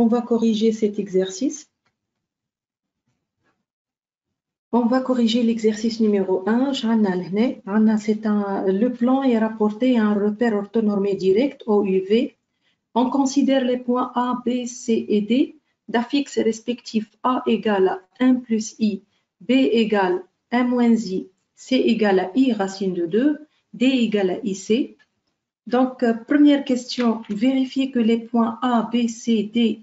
on va corriger cet exercice On va corriger l'exercice numéro 1. C'est un, le plan est rapporté à un repère orthonormé direct OUV. On considère les points A, B, C et D d'affixes respectifs A égale à 1 plus I, B égale 1 moins I, C égale à I racine de 2, D égale à IC. Donc, euh, première question, vérifier que les points A, B, C, D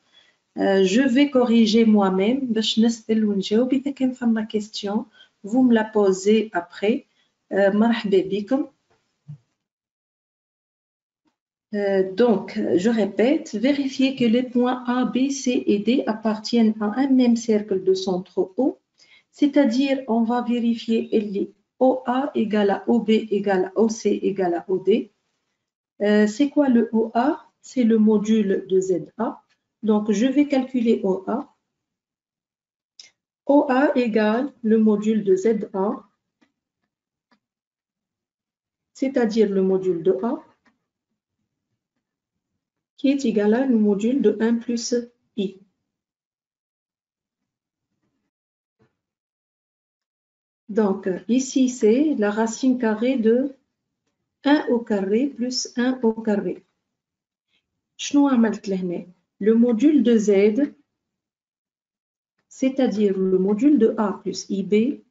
جو في كوريجي موا ميم باش نسال ونجاوب اذا كان فما كيستيون vous me la posez après مرحبا بكم donc, je répète, vérifiez que les points A, B, C et D appartiennent à un même cercle de centre O, c'est-à-dire on va vérifier les OA égale à OB égale à OC égale à OD. Euh, c'est quoi le OA C'est le module de ZA. Donc, je vais calculer OA. OA égale le module de ZA c'est-à-dire le module de A, qui est égal à le module de 1 plus I. Donc, ici, c'est la racine carrée de 1 au carré plus 1 au carré. Le module de Z, c'est-à-dire le module de A plus IB,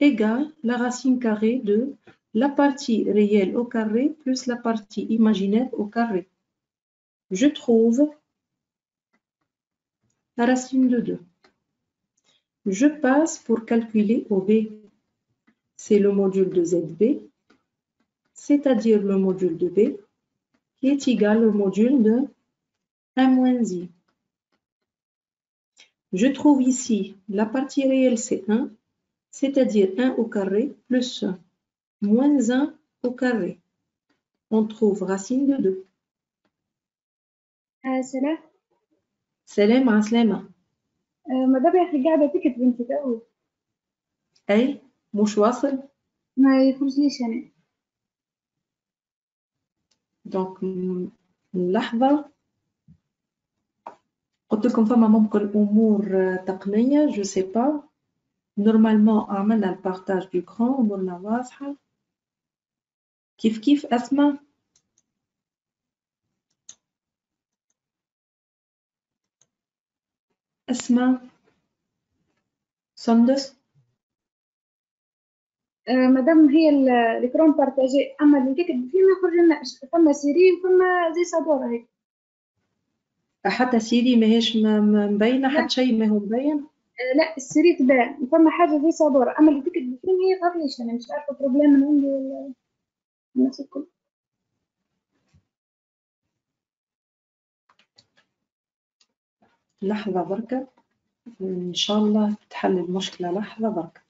égale la racine carrée de la partie réelle au carré plus la partie imaginaire au carré. Je trouve la racine de 2. Je passe pour calculer OB. C'est le module de ZB, c'est-à-dire le module de B, qui est égal au module de 1 moins I. Je trouve ici la partie réelle, c'est 1, c'est-à-dire 1 au carré plus 1 moins 1 au carré. On trouve racine de 2. آه سلام سلام على سلامة آه مدام يا أخي قاعدة تكت بنتي تو أي مش واصل ما يخرجليش أنا دونك لحظة قلت لكم فما ممكن أمور تقنية جو سي با نورمالمون عملنا البارتاج دو كرون أمورنا واضحة كيف كيف أسمع أسمع سندس آه مدام هي ال- الكرون بارتاجي أما اللي تكت فيه ما يخرج لناش فما سيري وفما زي صدورة هيك حتى سيري ماهيش مبينه حتى شيء ماهو مبين؟ آه، لا السيري تبان. فما حاجة في صدور. أما اللي تكت بكين هي غرنيش أنا مش عارفة بروبليم من عندي ولا الناس الكل. لحظة بركة. إن شاء الله تحل المشكلة. لحظة بركة.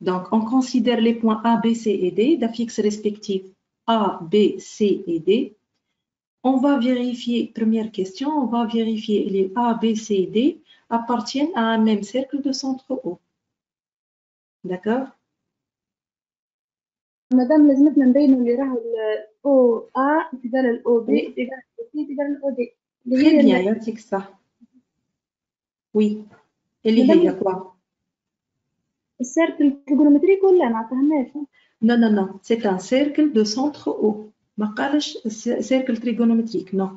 Donc, on considère les points A, B, C et D d'affixes respectifs A, B, C et D. On va vérifier, première question, on va vérifier les A, B, C et D appartiennent à un même cercle de centre O. D'accord مادام لازمتنا نبينوا اللي راهو ال OA تقال ال OB تقال ال OC تقال ال OD اللي Très هي bien, ال- يعطيك الصح. Oui. اللي هي quoi السيركل التريجونومتريك ولا ما عطاهناش Non, non, non. C'est un cercle de centre O. ما قالش cer- cercle trigonométrique, non.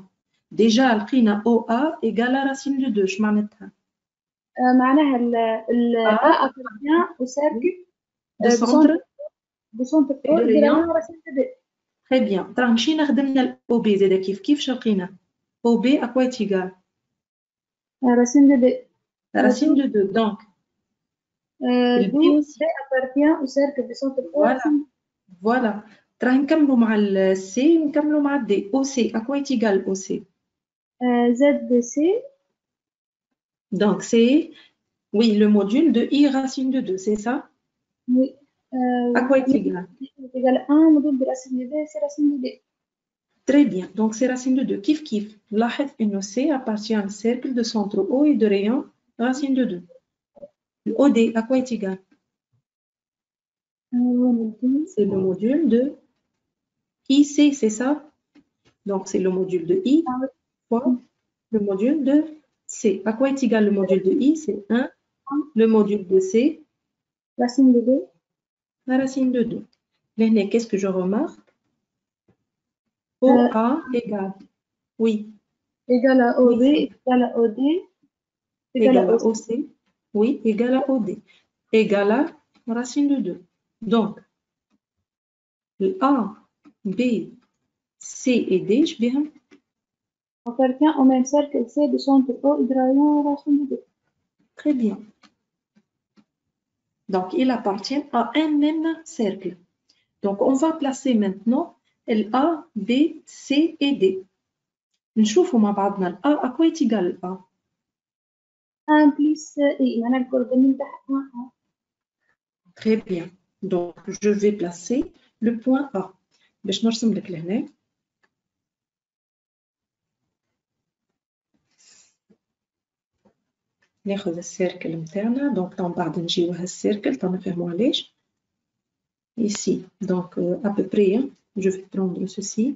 Déjà, لقينا OA égale à racine de 2. اش معناتها؟ آه، معناها ال ال آه. A appartient au cercle De آه، centre de centre O Et de إلى rayon. راسين B Très bien. ترى مشينا خدمنا ال OB زادا كيف كيف شو لقينا؟ OB à quoi est égal آه، راسين B Racine de 2. Donc, آه، ال B دو aussi. B appartient au cercle de centre O Voilà. راسين Voilà. ترى نكملوا مع ال C ونكملوا مع ال D. OC, à quoi est égal OC آه، Z de C Donc, c'est, oui, le module de I racine de 2, c'est ça oui. آه، À quoi est égal égal 1 module de racine de B c'est racine de D Très bien. Donc, c'est racine de 2. Kif kif. لاحظ إنه C appartient au cercle de centre O et de rayon racine de 2. OD, à quoi est égal? C'est le module de IC, c'est ça? Donc, c'est le module de I fois le module de C. À quoi est égal le module de I? C'est 1. Le module de C Racine de 2 La racine de 2. L'aîné, qu'est-ce que je remarque? OA euh, égale. Oui. Égale à OD, égale à OD, égale à OC Oui, égal à OD. Égal à racine de 2. Donc, le A, B, C et D, je viens. appartient au même cercle C de centre O et de rayon racine de D Très bien. Donc, il appartient à un même cercle. Donc, on va placer maintenant le A, B, C et D. نشوفوا مع بعضنا ال A à quoi est égal le A 1 plus I معناها الكرة من تحت 1 Très bien. Donc, je vais placer le point A. باش نرسم لك لهنا ناخذ السيركل متاعنا دونك من بعد نجيو هالسيركل تنفهموا علاش ici donc euh, à peu près hein, je vais prendre ceci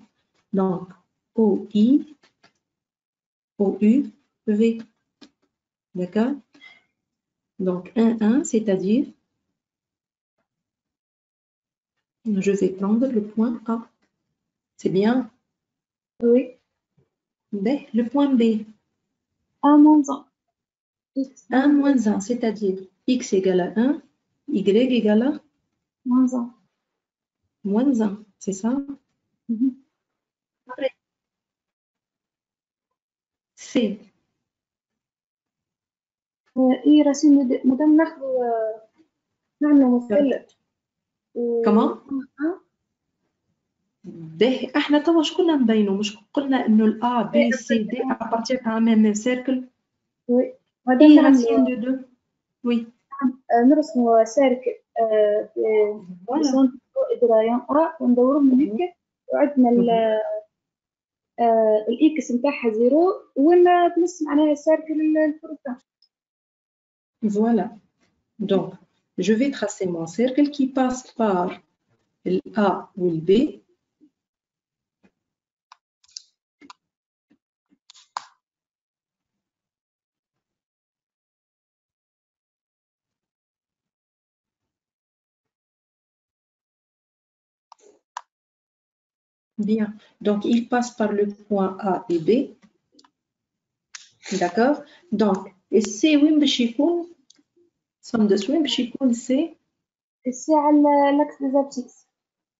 donc OI OU V d'accord? Donc 1 1 c'est-à-dire je vais prendre le point A. C'est bien? Oui. B le point B. 1 moins 1 X. 1 moins 1 c'est-à-dire X égale à 1 Y égale à moins 1 moins 1 c'est ça? Mhm. C اي راسي مادام ناخذ آه، نعملو مثل كمان؟ آه. ده إحنا توا شكون نبينو مش قلنا إنه الا بي سي دي ابارتير ان ميم سيركل وي اي راسين دو دو؟ وي. آه، نرسمو سيركل في درايان وندورو من هيك. وعندنا الاكس نتاعها زيرو وين تمس معناها سيركل الفروتان voilà donc je vais tracer mon cercle qui passe par le A ou le B Bien. Donc, il passe par le point A et B. D'accord? Donc, et C, وين باش يكون سندس وين باش يكون C السي على لاكس ديزابسيس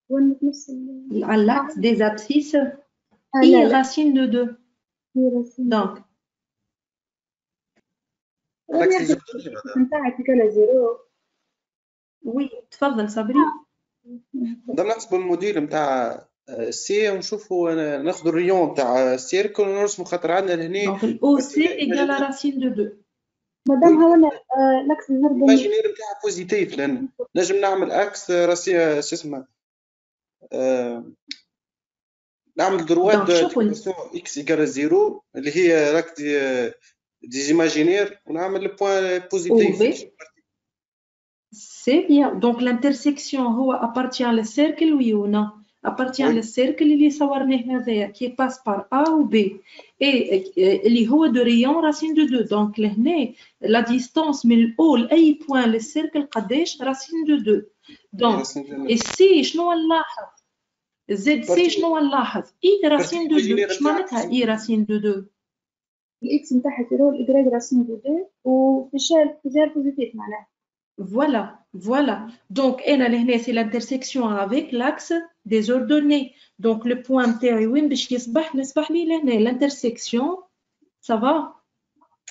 وين في نفس ال- à l'axe des abscisses آه، I لا لا racine de 2. في رسم Donc, عكس وين الزبدة هذا. نتاعك كلا زيرو oui, تفضل صبري. نقدر نحسبوا الموديل نتاع سي ونشوفوا آه، ناخذوا الريون نتاع السيركل ونرسموا خاطر عندنا لهنا Donc, le OC égale à racine de 2. مادام هنا آه، لاكس ديزابسيس الايماجينير نتاعها بوزيتيف لان نجم نعمل اكس راسي شو اسمه آه، نعمل دروا دونك شوفوا ال- اكس ايكال زيرو اللي هي راك دي دي زيماجينير ونعمل البوان OB. بوزيتيف C'est bien. Donc l'intersection هو appartient للcercle oui ou non appartient Oui. للcercle اللي صورناه هذايا qui passe par A ou B et euh, اللي هو de rayon racine de 2 donc لهنا la distance من ال O لأي point للcercle قداش racine de 2 donc السي شنو نلاحظ زد سي Parti- شنو نلاحظ اي راسين دو دو imaginaire اش معناتها اي راسين دو دو الاكس نتاعها زيرو والاكراج راسين دو دو وفي الشارع اتجاه بوزيتيف معناها Voilà, voilà. Donc, انا لهنا c'est l'intersection avec l'axe des ordonnées. Donc, le point نتاعي وين باش يصبح نصبح لي لهنا l'intersection ça va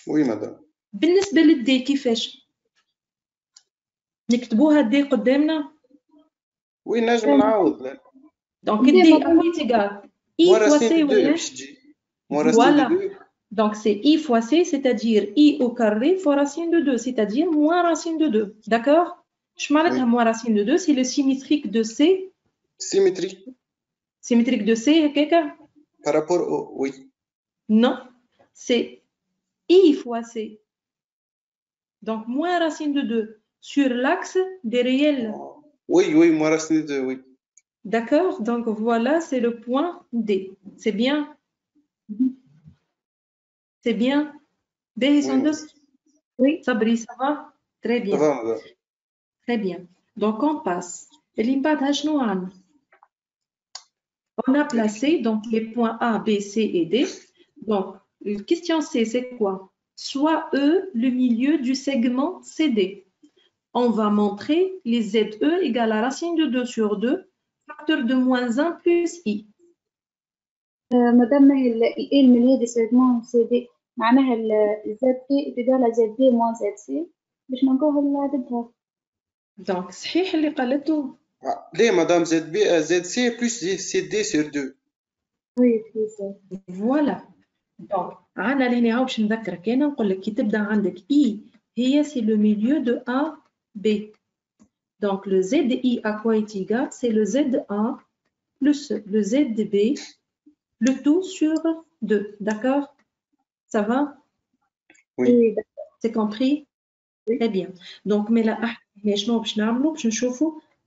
وي مدام بالنسبة للدي كيفاش نكتبوها الدي قدامنا وي نجم نعاود دونك دي الدي مضمون. اكويت ايكال اي فوا موراسين سي دو ولا باش تجي موراسين Voilà. دو donc, c'est i fois c, c'est-à-dire i au carré fois racine de 2, c'est-à-dire moins racine de 2. D'accord? Je oui. moins racine de 2, c'est le symétrique de c. Symétrique. Symétrique de c, quelqu'un Par rapport au, oui. Non, c'est i fois c. Donc, moins racine de 2 sur l'axe des réels. Oh. Oui, oui, moins racine de 2, oui. D'accord? Donc, voilà, c'est le point D. C'est bien? C'est bien Behisondos Oui, Sabri, ça va? Très bien. Ça va, Très bien. Donc, on passe. On a placé donc les points A, B, C et D. Donc, question C, c'est quoi? Soit E, le milieu du segment CD. On va montrer les ZE égale à racine de 2 sur 2, facteur de moins 1 plus I. آه، مادام ما هي الاي المليار دي سيجمون سي دي معناها الزد كي اتجاه زد دي موان زد سي باش نلقاوها عددها Donc, صحيح اللي قالته؟ ليه مدام زد بي زد سي بلس سي دي سور دو وي زد فوالا دونك عندنا لهنا هاو باش نذكرك. أنا نقول لك كي تبدا عندك اي هي سي لو ميليو دو ا بي دونك لو زد اي ا كوا est égal c'est le ZA plus le ZB Le tout sur deux, d'accord? Ça va? Oui. C'est compris? Très bien. Donc, mais là, je chauffe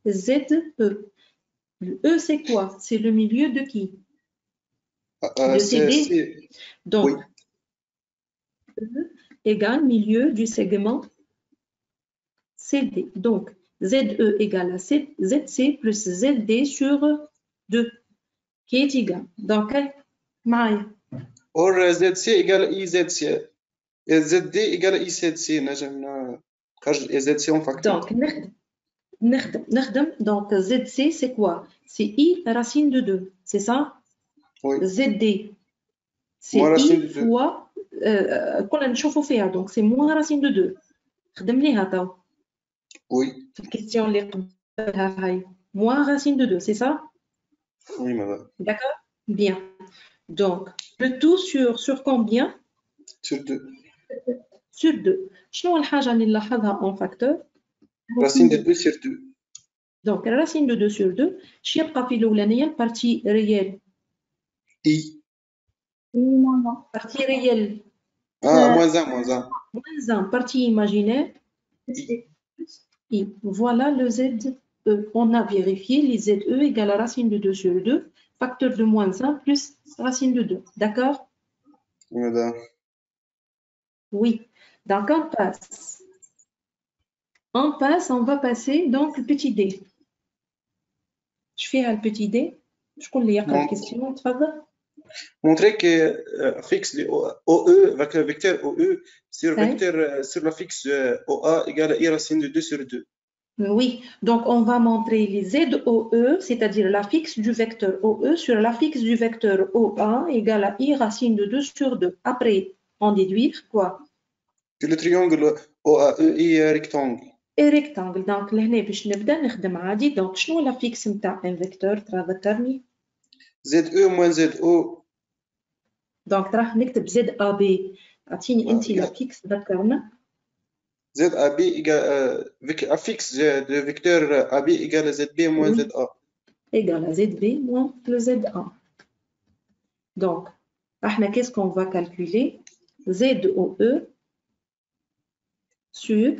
Z, E. Le E, c'est quoi? C'est le milieu de qui? Euh, De euh, CD. Donc. E égale milieu du segment CD. Donc, ZE égale à ZC plus ZD sur qui est égal. Donc, معايا. اور زد سي ايكال اي زد سي زد دي ايكال اي زد سي نجم نخرج اي زد سي اون فاكتور Donc, نخدم نخدم نخدم. Donc, ZC, c'est quoi C'est I racine de 2, c'est ça وي ZD, c'est Moins racine I de deux. fois... euh, كنا نشوفوا فيها donc c'est moins racine de 2 خدمناها تو وي في الكيستيون اللي قبلها هاي moins racine de 2 c'est ça وي مدام D'accord Bien. Donc, le tout sur, sur combien سور دو Sur 2. شنو الحاجة اللي نلاحظها en facteur راسين دو دو سور دو Donc, racine de 2 sur 2 اش يبقى في الأولانية البارتي ريال اي وي موان partie réelle اه موان زان موان زان moins 1 partie imaginaire I. Voilà le ZE. Euh, on a vérifié les ZE égale à racine de 2 sur 2, facteur de moins 1 plus racine de 2. D'accord? Oui, Donc, on passe. On passe, on va passer donc le petit dé. Je fais un petit dé. Je connais la question. Montrer que euh, fixe OE, avec le vecteur OE, sur, vecteur, euh, sur la fixe OA égale à I racine de 2 sur 2. Oui, donc on va montrer les z e, c'est-à-dire la fixe du vecteur OE sur la fixe du vecteur OA égale à i racine de 2 sur 2. Après, on déduire quoi? Le triangle OAE est e rectangle. Et rectangle, donc là, je vais Donc, je vais la fixe un vecteur, ZE moins ZO. Donc, je vais ZAB. Atine, la fixe, d'accord Z AB affixe de vecteur AB égale euh, ZB moins. ZA. Égale à ZB moins le ZA. Donc, qu'est-ce qu'on va calculer? ZOE sur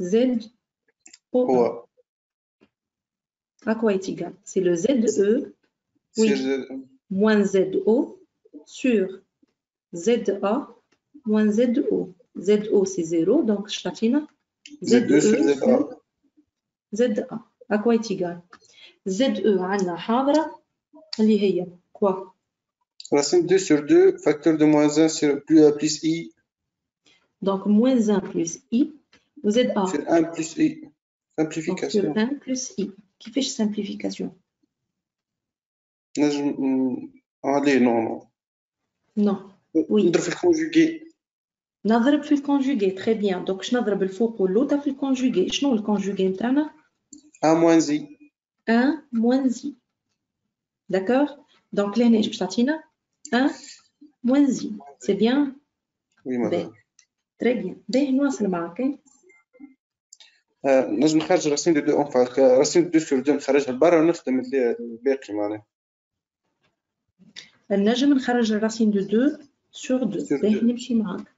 ZOE. À quoi est égal? C'est le ZE moins ZO sur ZA moins ZO. ZO c'est 0, donc شتعطينا زد سير زد ا ZA. À quoi est égal ZE عندنا حاضرة اللي هي quoi racine 2 sur 2 facteur de moins 1 sur plus, euh, plus i Donc moins 1 plus I ou ZA. sur 1 plus i Donc, simplification sur 1 plus I. Qui fait simplification نجم ن- allez non non Non. Oui. نضرب في الكونجوغي نضرب في الكونجوغي تري بيان دونك باش نضرب الفوق واللوطة في الكونجوغي شنو الكونجوغي نتاعنا؟ ا موان زي ا موان زي داكور دونك لهنا إيش باش تعطينا ا موان زي سي بيان وي مدام تري بيان باهي نواصل معاك نجم نخرج راسين دو دو اونفاك راسين دو سور دو نخرجها لبرا ونخدم الباقي معناها. نجم نخرج راسين دو دو سور دو. باهي نمشي معاك.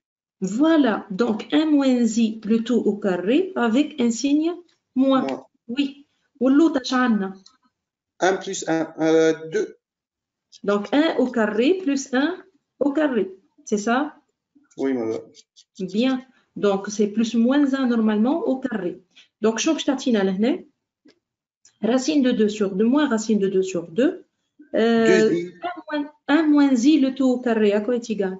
Voilà donc un moins i, le tout au carré, avec un signe moins. Oui. Ou l'autre, 1 plus 1, 2. Donc 1 au carré plus 1 au carré, c'est ça? Oui, madame. Bien. Donc c'est plus moins 1 normalement au carré. Donc je suis là. Racine de 2 sur 2 moins racine de 2 sur 2. 1 euh, moins i le tout au carré, à quoi est-il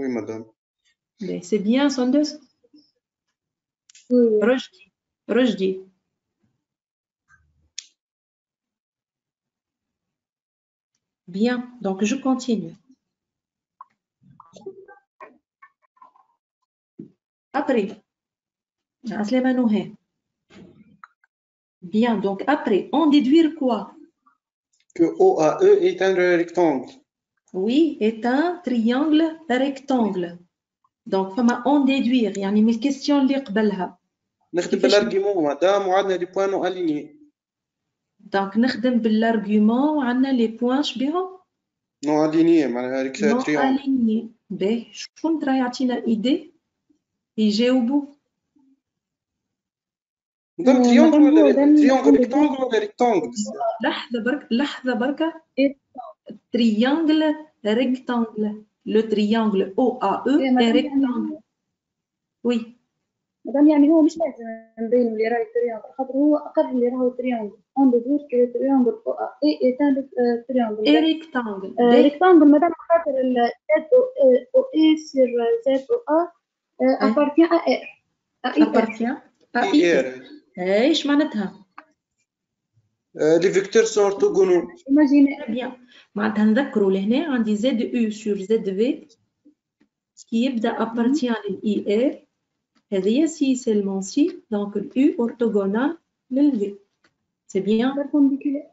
Oui, madame. Ben, c'est bien, Sandos Oui. Rojdi. Rojdi. Bien, donc je continue. Après, Bien, donc après, on déduire quoi? Que OAE est un rectangle Oui, est un triangle rectangle. Donc, فما on déduire يعني من الكيستيون اللي قبلها. نخدم كيفاش- بالارجيومون مادام وعندنا دي بوان نو اليني دونك نخدم بالارغيومون وعندنا لي بوان شبيهم نو اليني معناها هذيك نون تريونغل اليني باهي شكون ترى يعطينا ايدي يجاوبوا نظام آه، تريونغل مادام هو ولا ده اللي تريونغل عنده ريكتونغل ولا ريكتونغل لحظه برك لحظه بركه إيه. triangle rectangle le triangle OAE إيه، est مادام rectangle يعني oui مادام يعني هو مش لازم نبين اللي راهي تريونغل خاطر هو أقر اللي راهو تريونغل اون دو دور كي تريونغل او ا اي ايتان et تريونغل rectangle باهي. ريكتانجل مادام خاطر زد او اي سير زد او ا أي. ابارتيان ا ار ا اي ار appartient à اي I ار ايش معناتها لي فيكتور سون اورتوغونال ايماجيني Très bien. معناتها نذكروا لهنا عندي زد او سور زد في كي يبدا ابارتيان للاي ار هذه سي سيلمون سي دونك الاو اورتوغونال للفي سي بيان بيربونديكولار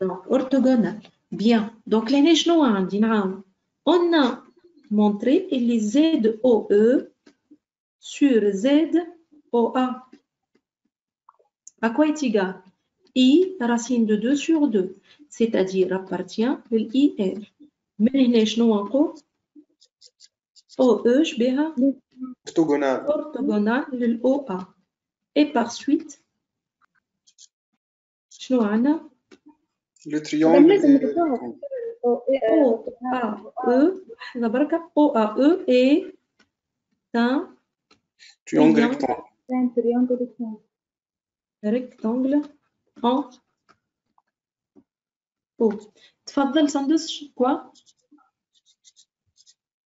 دونك اورتوغونال بيان دونك لهنا شنو عندي نعاود on a montré اللي زد او او sur زد او ا à quoi est égal i racine de 2 sur 2 c'est-à-dire appartient للI R من هنا شنو نقول او او شبيها اورتوغونال orthogonal للأو A et par suite شنو عندنا لو مادام لازم تريونغل نتفاهم او O A E لحظة بركة O A E est un تريونغل Triangle. ريكتانغل كان تريونجل كان rectangle O تفضل سندس كوا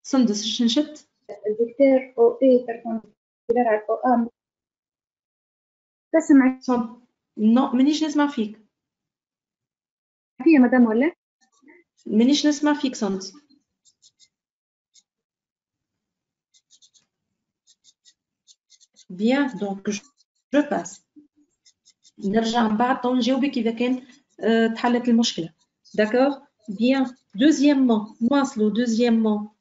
سندس شنشت الفيكتور أو اي بيربنديكولار على أو ا تسمع سن... نو مانيش نسمع فيك فيا مدام ولا مانيش نسمع فيك سندس Bien, donc je, je passe. نرجع من بعد نجاوبك إذا كان آه، تحلت المشكلة. D'accord Bien. Deuxièmement, نواصلوا deuxièmement.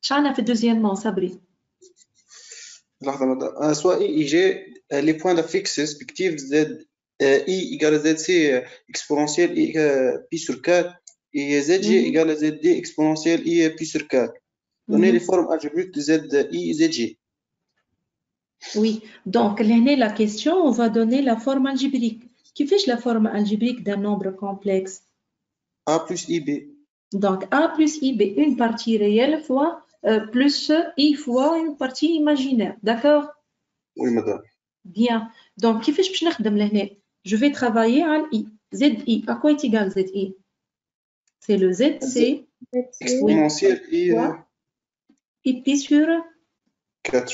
شعنا في deuxièmement صبري. لحظة مدام آه، سواء اي اي جي آه، لي بوان فيكس ريسبكتيف زد اي ايكال زد سي اكسبوننسيال اي بي سور 4 et zg Mhm. égale à zd exponentielle i pi sur 4. Donnez Mhm. les formes algébriques de zi zg. Oui, donc l'année, la question, on va donner la forme algébrique. Qui fait la forme algébrique d'un nombre complexe? A plus IB. Donc A plus IB, une partie réelle fois euh, plus I fois une partie imaginaire. D'accord? Oui, madame. Bien. Donc, qui fait je Je vais travailler à I. ZI. À quoi est égal ZI C'est le ZC. Exponentiel I. Euh, Et puis sur? 4.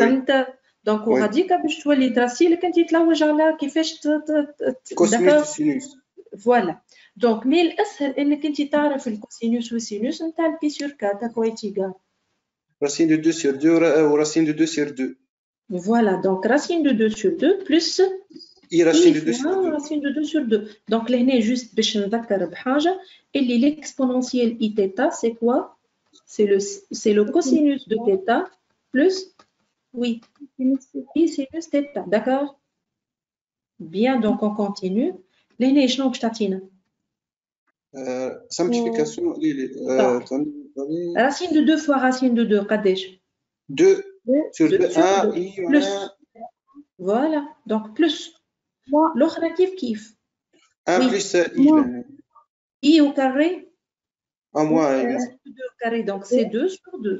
فهمت دونك وي. وهذيك باش تولي ترسي لك انت تلوج على كيفاش ت- ت- ت- كوسينوس داكور وسينوس. فوالا دونك مي الاسهل انك انت تعرف الكوسينوس والسينوس نتاع البي سور 4 هكا ايتيغال Racine de 2 sur 2 ou racine de 2 sur 2. Voilà, donc racine de 2 sur 2 plus i racine de i 2 sur fois 2. racine de 2 sur 2. Donc لهنا juste باش نذكر بحاجة اللي l'exponentielle i θ c'est quoi C'est le c'est le cosinus de θ plus Oui, c'est juste état, d'accord? Bien, donc on continue. Léna, je n'en Simplification, oh. Racine de 2 fois racine de 2, Kadesh. 2 sur 1, plus. Voilà, donc plus. L'autre, kiff, kiff. 1 plus i. au carré. En moins. 2 euh, au carré, donc c'est 2 sur 2.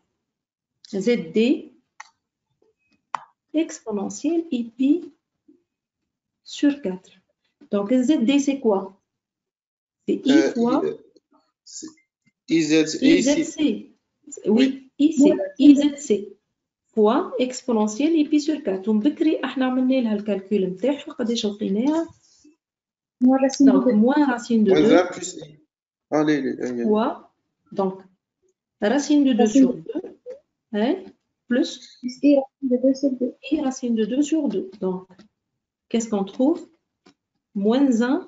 zd exponentielle i pi sur 4 donc zd c'est quoi c'est i Euh, fois i- euh, c'est- iz ici IZC. Oui, ici, IZC. fois exponentielle et puis sur 4 ومن بكري احنا عملنا لها الكالكول نتاعها قداش لقيناها donc moins racine de moins 2 1 plus i allez allez, allez. fois donc racine de 2 Racine sur 2 Hein, plus? I racine de 2 sur 2. I racine de 2 sur 2. Donc, qu'est-ce qu'on trouve? Moins 1.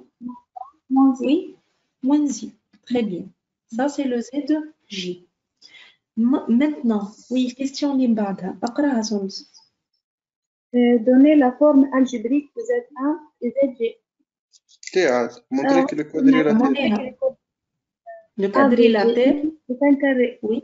Moins I. Oui, moins I. Très bien. Ça, c'est le Z de J. Maintenant, oui, question Limbada. Akra euh, Donner la forme algébrique de Z1 et ZG. Montrer que le quadrilatère. Le quadrilatère. C'est un carré. Oui.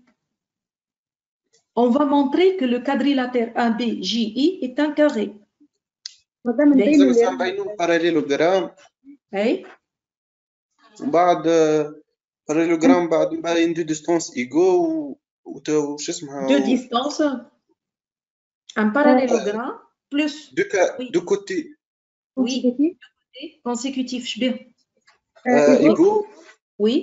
On va montrer que le quadrilatère ABJI est un carré. مادام نبينو لازم اللي نبينو باراليلوجرام Hey, ومن بعد باراليلوجرام بعد نبين دو ديستونس ايغو وش اسمها deux distances, un parallélogramme plus دو كا Oui. دو كوتي oui consécutif شبيه ايغو oui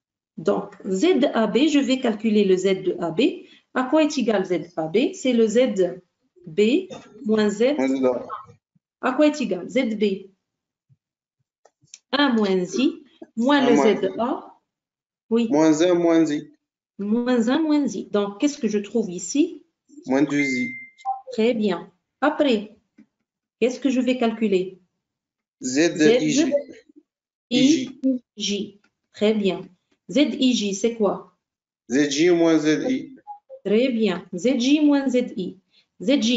Donc, Z de AB, je vais calculer le Z de AB. À quoi est égal Z de AB C'est le Z B moins Z. À quoi est égal? ZB 1 moins i moins le Z A. Oui. Moins 1 moins i. Moins 1 moins i. Donc, qu'est-ce que je trouve ici? Moins 2 i. Très bien. Après, qu'est-ce que je vais calculer? Z, Z, Très bien. ZIJ, c'est quoi زد جي موان زد اي Très bien. ZJ moins ZI. ZJ,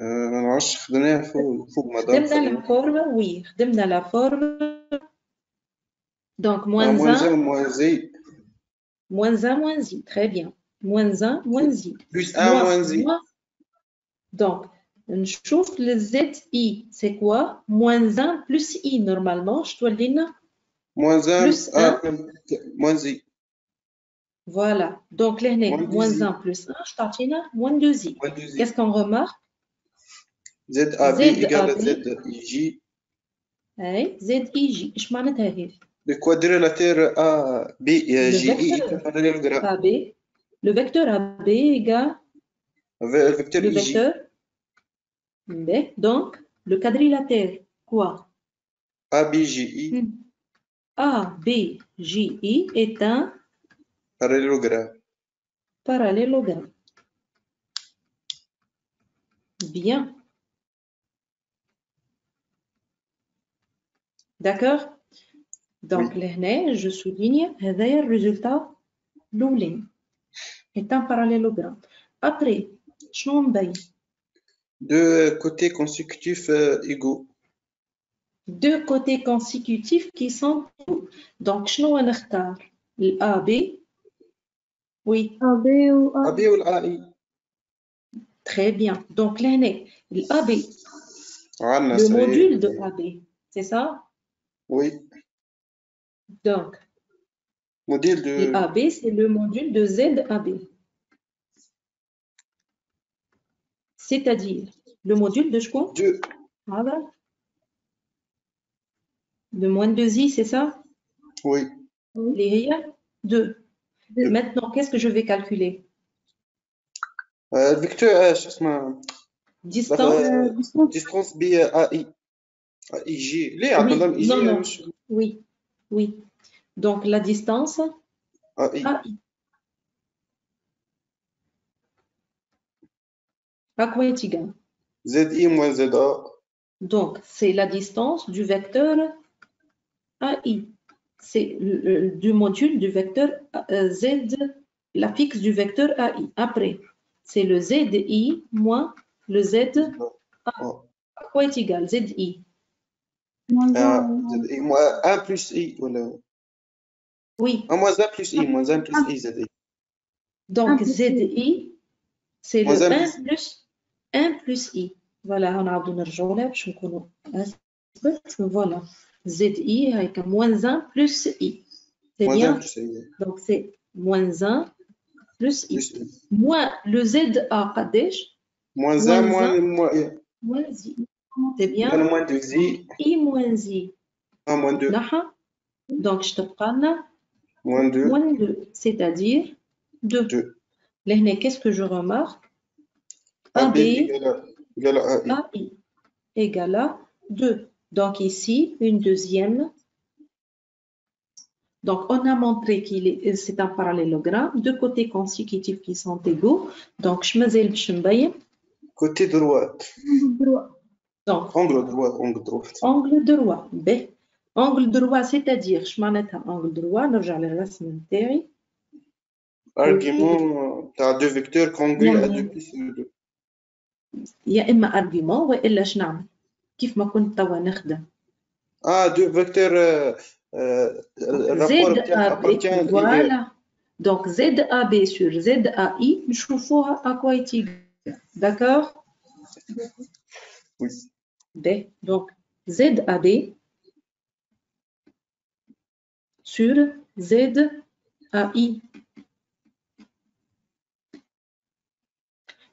آه، ما نعرفش خدناها فوق فوق مدار خدمنا لا فورم وي خدمنا لا فورم دونك موان موان زان 1 موان زي موان 1 موان زي تري بيان موان 1 موان زي بلس 1 موان زي دونك نشوف الزد اي سي كوا موان 1 بلس اي نورمالمون اش تولي لنا Moins 1, plus 1, moins 2. Voilà. Donc, les moins 1 plus 1, je tartine moins 2 i. Qu'est-ce qu'on remarque? ZAB égale ZIJ. Hein? ZIJ. Je m'en ai Le quadrilatère AB et JI parallèle AB. Le vecteur AB égale. Le vecteur Le vecteur. Donc, le quadrilatère, quoi? ABJI. Hmm. ABJI est un parallélogramme. Parallélogramme. Bien. D'accord? Donc, oui. je souligne, le résultat l'oulin est un parallélogramme. Après, je Deux côtés consécutifs euh, égaux deux côtés consécutifs qui sont Donc, je vais choisir l'AB. Oui. AB ou AB ou l'AI. Très bien. Donc, l'année, l'AB. Le module de AB, c'est ça? Oui. Donc, module de... l'AB, c'est le module de ZAB. C'est-à-dire, le module de quoi? De... Ah ben de moins de Zi, c'est ça? Oui. Les 2. Hein Maintenant, qu'est-ce que je vais calculer? Euh, euh, euh, distance. Distance BAI. IG. Oui. Non, non. oui, oui. Donc la distance. AI. AI. À quoi est-il ZI moins ZA. Donc, c'est la distance du vecteur AI. C'est du module du vecteur euh, Z, la fixe du vecteur AI. Après, c'est le Z de I moins le Z A. À oh. quoi est égal? Z I moins 1 ah, plus I. Oui. 1 moins 1 plus I, moins 1 plus I, Z I. Donc ZI, c'est le 1 plus 1 plus I. Voilà, on a donné le jour je me connais. Voilà. ZI avec un moins 1 plus I. C'est bien Donc, c'est moins 1 plus I. Moins le ZA, Kadesh. Moins 1, moins, moins, moins I. C'est bien Moins 2 I. I moins I. Ah, moins 2. Donc, je te prends Moins 2. Moins 2, c'est-à-dire 2. 2. Qu'est-ce que je remarque? AB égale à I. Égale à 2. Donc ici, une deuxième. Donc, on a montré qu'il c'est un parallélogramme, deux côtés consécutifs qui sont égaux. Donc, je me Côté droit. Donc, angle droit, angle droit. Angle droit, B. Angle droit, c'est-à-dire, je m'en un angle droit, nous j'ai la racine théorie. Argument, tu as deux vecteurs congruents à 2 plus 2. Il y a un argument, ou il y a كيف ما كنت توا نخدم. Ah, deux vecteurs, euh, euh, le rapport بتاعك appartient à ZAB, voilà. Donc, ZAB sur ZAI, نشوفوها à quoi est égal. D'accord Oui. B. Donc, ZAB sur ZAI.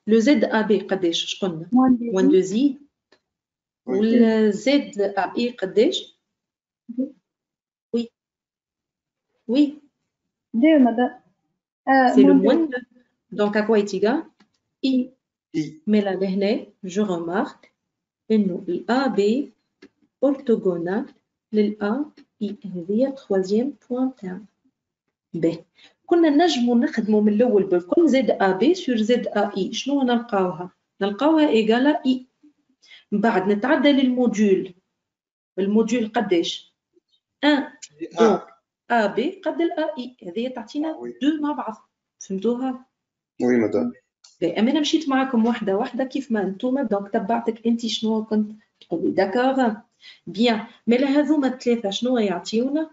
Le ZAB قداش اش قلنا؟ moins de 1 2 زي Oui. وال ZAI قداش؟ Oui. Oui, deux madame آه c'est le moins moins. de- Donc, à quoi est égal? I. I. Mais là, لهنا, je remarque إنه ال AB orthogonal لل AI هذه troisième point تاعنا. باهي. كنا نجموا نخدموا من الأول بالكل زد AB sur زد AI شنو نلقاوها؟ نلقاوها إيجالة I. من بعد نتعدى للموديول. الموديول قداش؟ 1 Ah, دونك AB قد ال AI هذه تعطينا. دو مع بعض. فهمتوها؟ madame. باهي، أما أنا مشيت معاكم واحدة واحدة كيف ما أنتم دونك تبعتك انت شنو كنت تقولي داكوغ بيان مي لا هذوما الثلاثة شنو يعطيونا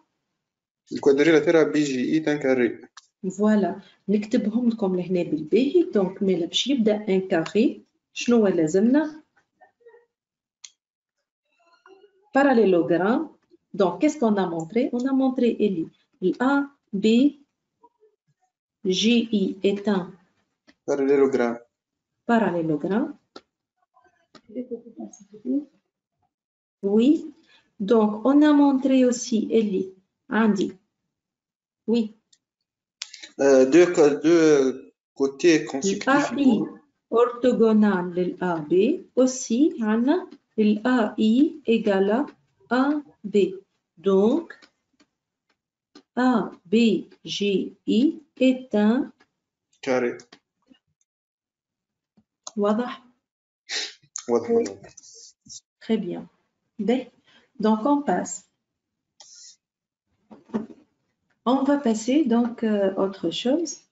quadrilatère BGI est un carré. فوالا نكتبهم لكم لهنا بالباهي دونك مالا باش يبدأ ان كاري شنو لازمنا parallélogramme. Donc, qu'est-ce qu'on a montré? On a montré, Eli, A, B, J, I est un parallélogramme. Parallélogramme. Oui. Donc, on a montré aussi, Eli, Andy. Oui. Euh, deux, deux côtés consécutifs. L'AI orthogonal de l'AB aussi, Anna l'AI égale à AB. Donc, ABGI est un carré. Voilà. Oui. Très bien. Donc, on passe. On va passer donc euh, autre chose.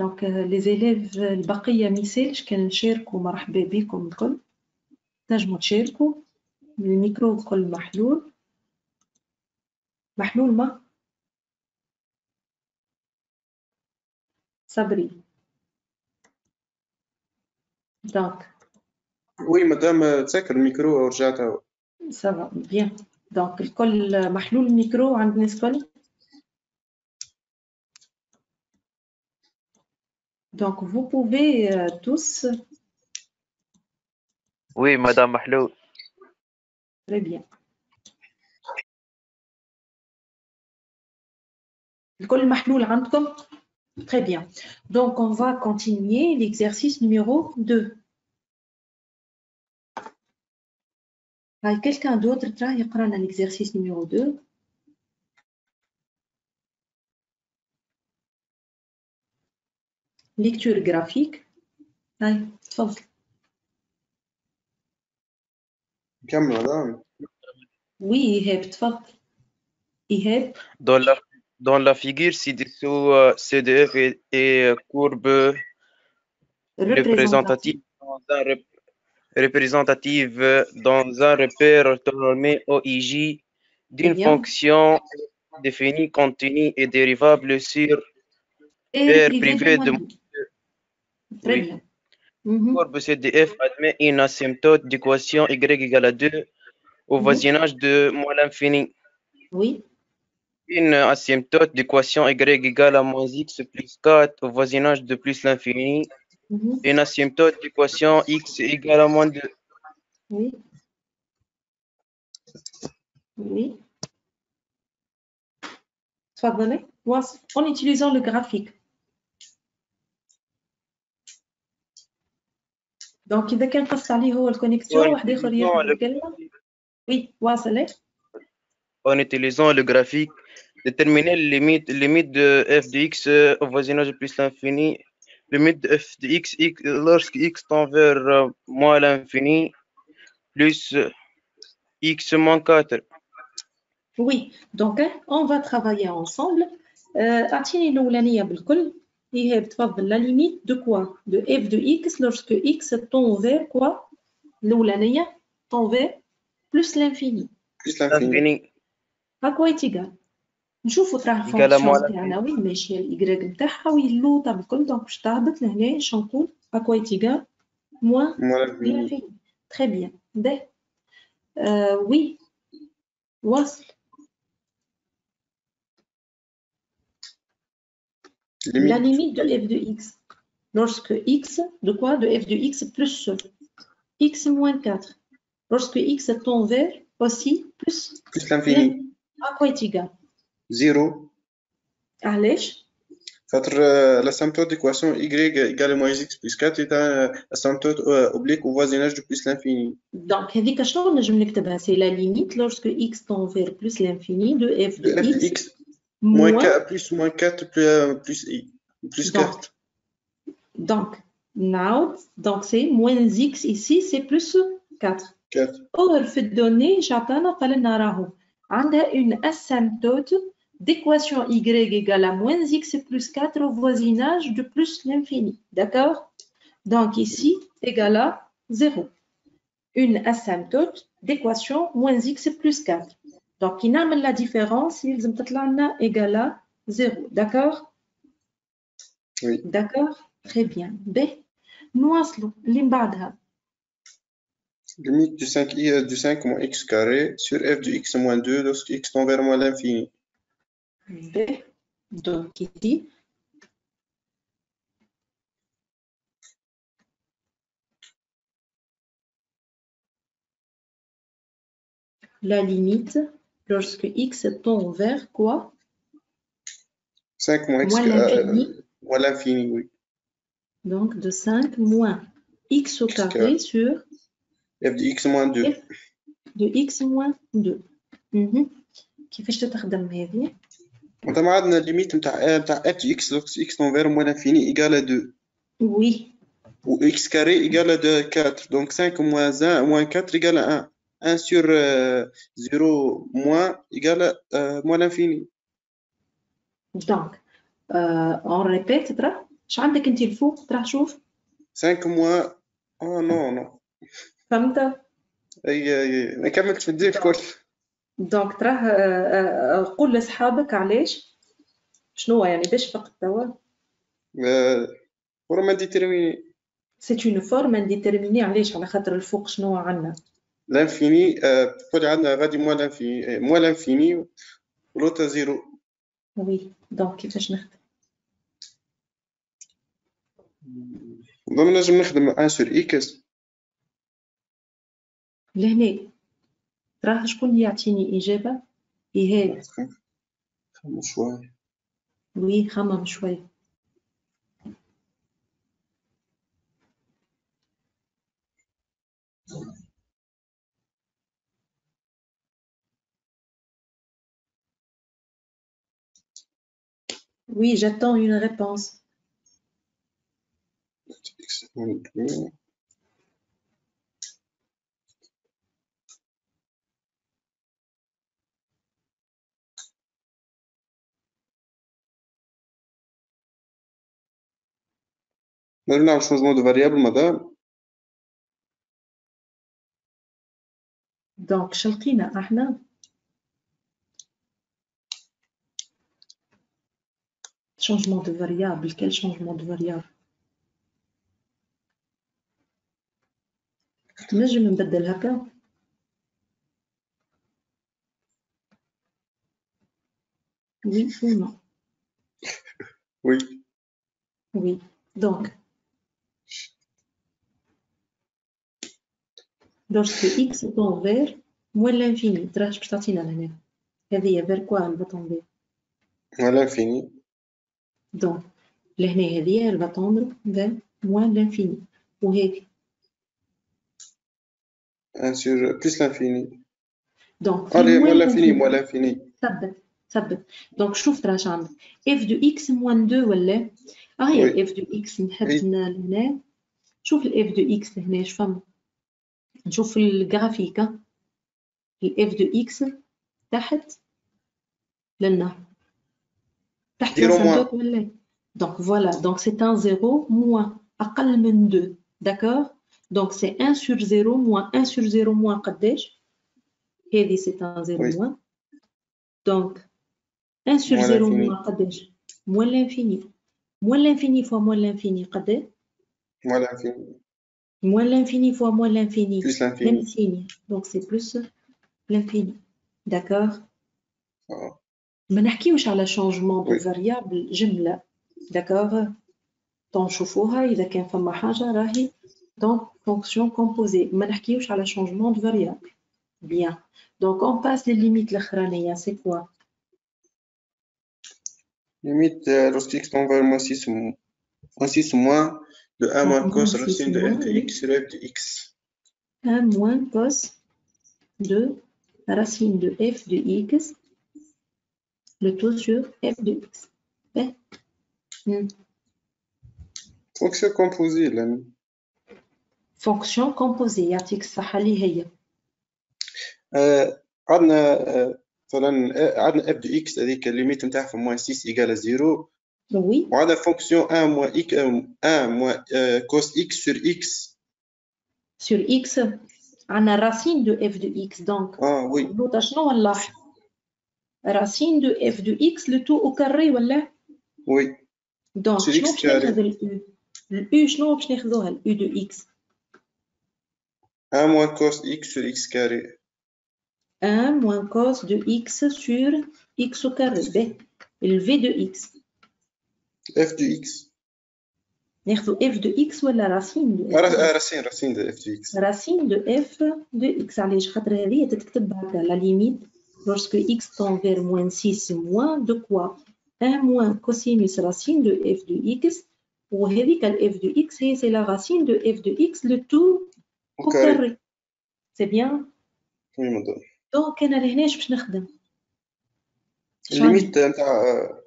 Euh, les élèves البقية ميسالش كان نشاركوا مرحبا بكم الكل تنجموا تشاركوا الميكرو الكل محلول محلول ما صبري donc. Oui, madame, تذكر الميكرو ورجعت va, bien. Donc, الكل محلول الميكرو عند الناس الكل؟ Donc, vous pouvez euh, tous, Oui, Madame Mahlou. très bien. الكل محلول عندكم؟ Très bien. Donc, on va continuer l'exercice numéro 2. هاي quelqu'un d'autre تراه يقرا لنا l'exercice numéro 2 lecture graphique هاي تفضل كمل madame. Oui, إيهاب تفضل إيهاب Dans la, dans la figure ci-dessous, euh, CDF est, est courbe représentative dans un, rep- représentative dans un repère orthonormé OIJ d'une bien. fonction définie, continue et dérivable sur Et paire privé privée de moins deux. Très bien. Mhm. CDF admet une asymptote d'équation y égale à 2 au mhm. voisinage de moins l'infini. Oui. Une asymptote d'équation y égale à moins x plus 4 au voisinage de plus l'infini. Mhm. Une asymptote d'équation x égale à moins 2. Oui. Oui. Soit donné. En utilisant le graphique. دونك إذا كان قص عليه هو الكونيكسيون واحد آخر ياخذ الكلمة وي واصل إيه؟ en utilisant le graphique. Déterminer les limites, limite de f de x euh, au voisinage plus l'infini. Limite de f de x, x lorsque x tend vers euh, moins l'infini plus euh, x moins 4. Oui, donc hein, on va travailler ensemble. أعطيني الأولانية بالكل هي بتفضل la limite de quoi De f de x lorsque x tend vers quoi الأولانية tend vers plus l'infini. Plus l'infini. L'infini. À quoi est égal نشوفوا تراه Égal à moins الفونكسيون تاعنا وين ماشيه الايكغيك نتاعها ويلوطا بالكل دونك باش تهبط لهنا شنو نقول à quoi est égal moins Moins l'infini. l'infini très bien باهي euh, oui واصل La limite de f de x. Lorsque x, de quoi De f de x plus x moins 4. Lorsque x tend vers aussi plus Plus l'infini. à quoi est égal Zéro. علاش خاطر آه، l'asymptote d'équation y égale à moins x plus 4 est un asymptote euh, oblique au voisinage de plus l'infini. Donc هذيك شنو نجم نكتبها c'est la limite lorsque x tend vers plus l'infini de f de f de x x moins moins 4 plus moins 4 plus, euh, plus i plus Donc, 4. donc now donc c'est moins x ici c'est plus 4 4. Or في الدوني جعطانا قال لنا راهو عندها une asymptote d'équation y égale à moins x plus 4 au voisinage de plus l'infini. D'accord Donc ici, égal à 0. Une asymptote d'équation moins x plus 4. Donc, il a la différence, il est égal à 0. D'accord? Oui. D'accord? Très bien. B. Nous avons Limite du 5 i euh, du 5 moins x carré sur f du x moins 2 lorsque x tend vers moins l'infini. B. Donc, ici, la limite lorsque x tend vers quoi 5 moins x Moins euh, l'infini. moins l'infini, oui. Donc de 5 moins x au X carré carré. sur f de x moins 2. F. de x moins 2. Mhm. كيفاش تتخدم هذه؟ وانت ما عندنا الليميت نتاع نتاع f de x lorsque x tend vers moins l'infini égale à 2 Oui, ou x carré égale à 2, 4. Donc 5 moins 1 moins 4 égale à 1. 1 sur euh, 0 moins égale à euh, moins l'infini. donc euh, on répète ترى اش عندك انت الفوق ترى شوف 5 moins oh non non. فهمت؟ اي اي ما كملتش في الدين الكل دونك تراه قول لاصحابك علاش شنو يعني باش فقط توا pour m'indéterminer سي اون فورم انديتيرميني علاش على خاطر الفوق شنو عندنا l'infini euh, pour عندنا غادي moins l'infini euh, moins l'infini l'autre zéro. Oui donc كيفاش نخدم ضمن نجم نخدم 1 سور إكس لهنا راه شكون اللي يعطيني اجابه ايهاب خمم شوي وي خمم شوي Thank you. Oui, j'attends une réponse. x moins 2 نجم نعمل changement de variable مدام دونك شلقينا احنا changement de variable quel changement de variable نجم نبدل هكا oui ou non oui oui donc lorsque x tend vers moins l'infini ترى اش باش تعطينا لهنا هذه vers quoi elle va tomber moins l'infini Donc, لهنا هذه elle va tendre vers moins l'infini. وهذه 1 sur plus l'infini. دونك Allez, moins l'infini, l'infini. moi l'infini. ثبت ثبت دونك شوف ترى اش عندك اف دو إكس موان 2 ولا آه هي وي. اف دو إكس نحب لهنا شوف الاف دو إكس لهنا اش فما نشوف الجرافيك الاف دو إكس تحت للنهر تحت زيرو موان. الاسمبتوت ولا دونك فوالا دونك سي ان زيرو موان اقل من 2 داكور دونك سي 1 سور 0 موان 1 سور 0 موان قداش هذه سي ان زيرو وي. موان دونك 1 sur Moins 0 l'infini. moins قداش moins l'infini moins l'infini fois moins l'infini قداش Moi l'infini. moins l'infini fois moins l'infini Plus même l'infini. signe donc c'est plus l'infini d'accord Ah. ما نحكيوش على changement de وي. variable جملة d'accord تنشوفوها إذا كان فما حاجة راهي donc fonction composée ما نحكيوش على changement de variable bien donc on passe les limites الأخرانية c'est quoi Limite, euh, lorsque x tend vers moins 6, mo- moins 6 moins de 1 moins moins cos 6 racine de f moins, de oui. x sur f de x. 1 moins cos de racine de f de x, le tout sur f de x. Eh, hmm. Fonction composée, là. Fonction composée, يعطيك الصحة اللي هي آه، عندنا آه، مثلا آه، عندنا f de x هذيك الليميت نتاعها في moins 6 égale à 0 oui وعندنا fonction 1 moins x 1 moins euh, cos x sur x. sur x عندنا racine de f de x donc Ah oui, نوضة شنو نلاحظ racine de f de x le tout au carré ولا oui. donc Sur شنو x باش carré. ناخذ ال u ال u شنو باش ناخذوها ال u de x 1 moins cos x sur x carré. 1 moins cos de x sur x au carré ب le v de x f de x. ناخذ f de x ولا racine de آه، f را- آه، راسين راسين de f de x. racine de f de x علاش خاطر هذه تتكتب هكا la limite lorsque x tend vers moins 6 moins de quoi 1 moins cosinus racine de f de x وهذيك ال f de x هي c'est la racine de f de x le tout Au au carré. carré c'est bien Oui, madame. دونك انا لهناش باش نخدم إيش عندي؟ الليميت نتاع آه،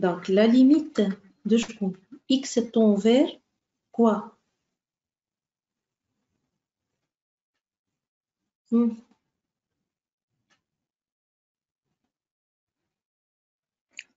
Donc, la limite de شكون x tend vers quoi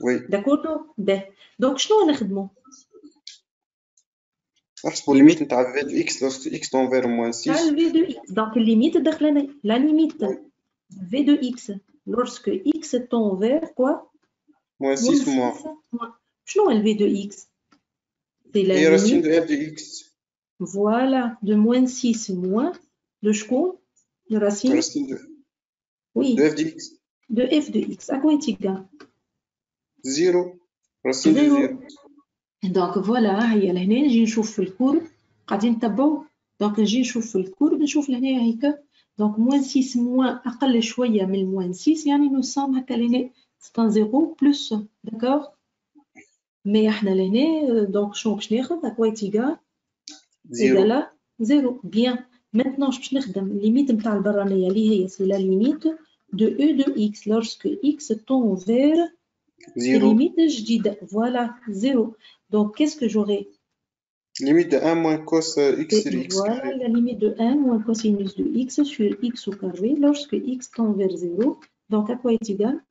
oui. داكوردو به دونك شنو نخدموا نحسبوا الليميت نتاع v de x lorsque x tend vers moins تاع 6. v de x دونك الليميت دخلنا لا ليميت v de x lorsque x tend vers quoi moins 6 moins. moins. شنو ال v de x c'est la هي راسين limite de f de x. voilà de moins 6 moins de شكون de racine راسين de, oui de f de x. de f de x à quoi est égal 0 راسين de Zéro. 0. دونك فوالا هي لهنا نجي نشوف في الكورب قاعدين نتبعوا دونك نجي نشوف في الكورب نشوف لهنا هيك دونك موان 6 موان اقل شويه من موان 6 يعني نو سام هكا لهنا سي زيرو بلس داكوغ مي احنا لهنا دونك شنو باش ناخذ اكوا تيغال 0 ايغالا زيرو بيان مانتنون باش نخدم الليميت نتاع البرانيه اللي هي سي لا ليميت دو او دو اكس لورسك اكس تون فير Limite jdida. Voilà, 0. Donc, qu'est-ce que j'aurai Limite de 1 moins cos euh, x sur x. Voilà la limite de 1 moins cosinus de x sur x au carré lorsque x tend vers 0. Donc, à quoi est égal?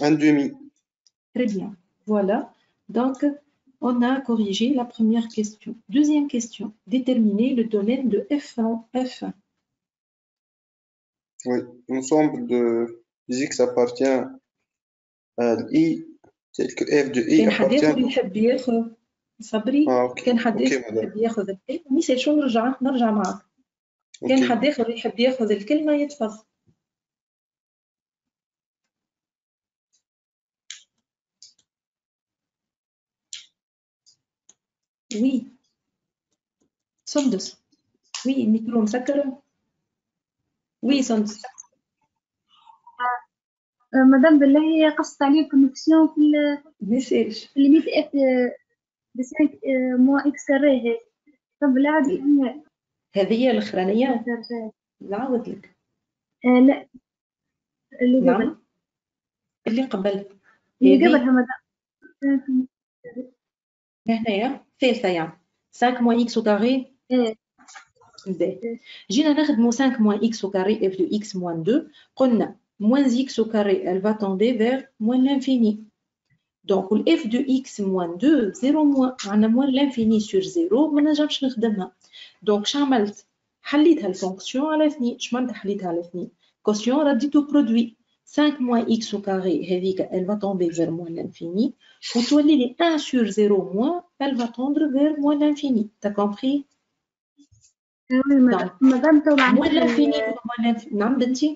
1 demi. Très bien. Voilà. Donc, on a corrigé la première question. Deuxième question. Déterminer le domaine de F1. F1. Oui, l'ensemble de x appartient الاي تلك اف دو اي كان حد ياخذ يحب ياخذ صبري؟ كان حد يحب ياخذ الكلمة نسيت شو نرجع نرجع معك. كان حد اخر يحب ياخذ الكلمة يتفضل. وي. سندس. وي الميكرو مسكر وي سندس. مدام بالله هي قصت عليه كونيكسيون في الميساج في الميت إف بسانك آه، مو إكس راهي طب لا هذه الأخرانية؟ نعاود لك. آه لا. اللي نعم. قبل. نعم. اللي قبل. اللي قبلها مدام. هنايا. ثالثة يا 5 مو إكس وكاري جينا نخدمو 5 موان إكس وكاري اف دو إكس موان 2 قلنا moins x au carré elle va tomber vers moins l'infini donc le f de x moins 2 0 moins عندنا moins l'infini sur 0 ما نجمش نخدمها دونك ش عملت حليتها الفونكسيون على 2 اش معناتها حليتها على 2 كوسيون رديتو برودوي 5 moins x au carré هذيك elle va tomber vers moins l'infini وتولي لي 1 sur 0 moins elle va tendre vers moins l'infini t'as compris وي مدام مدام تو moins معناتها l'infini ال- moins l'infini نعم بنتي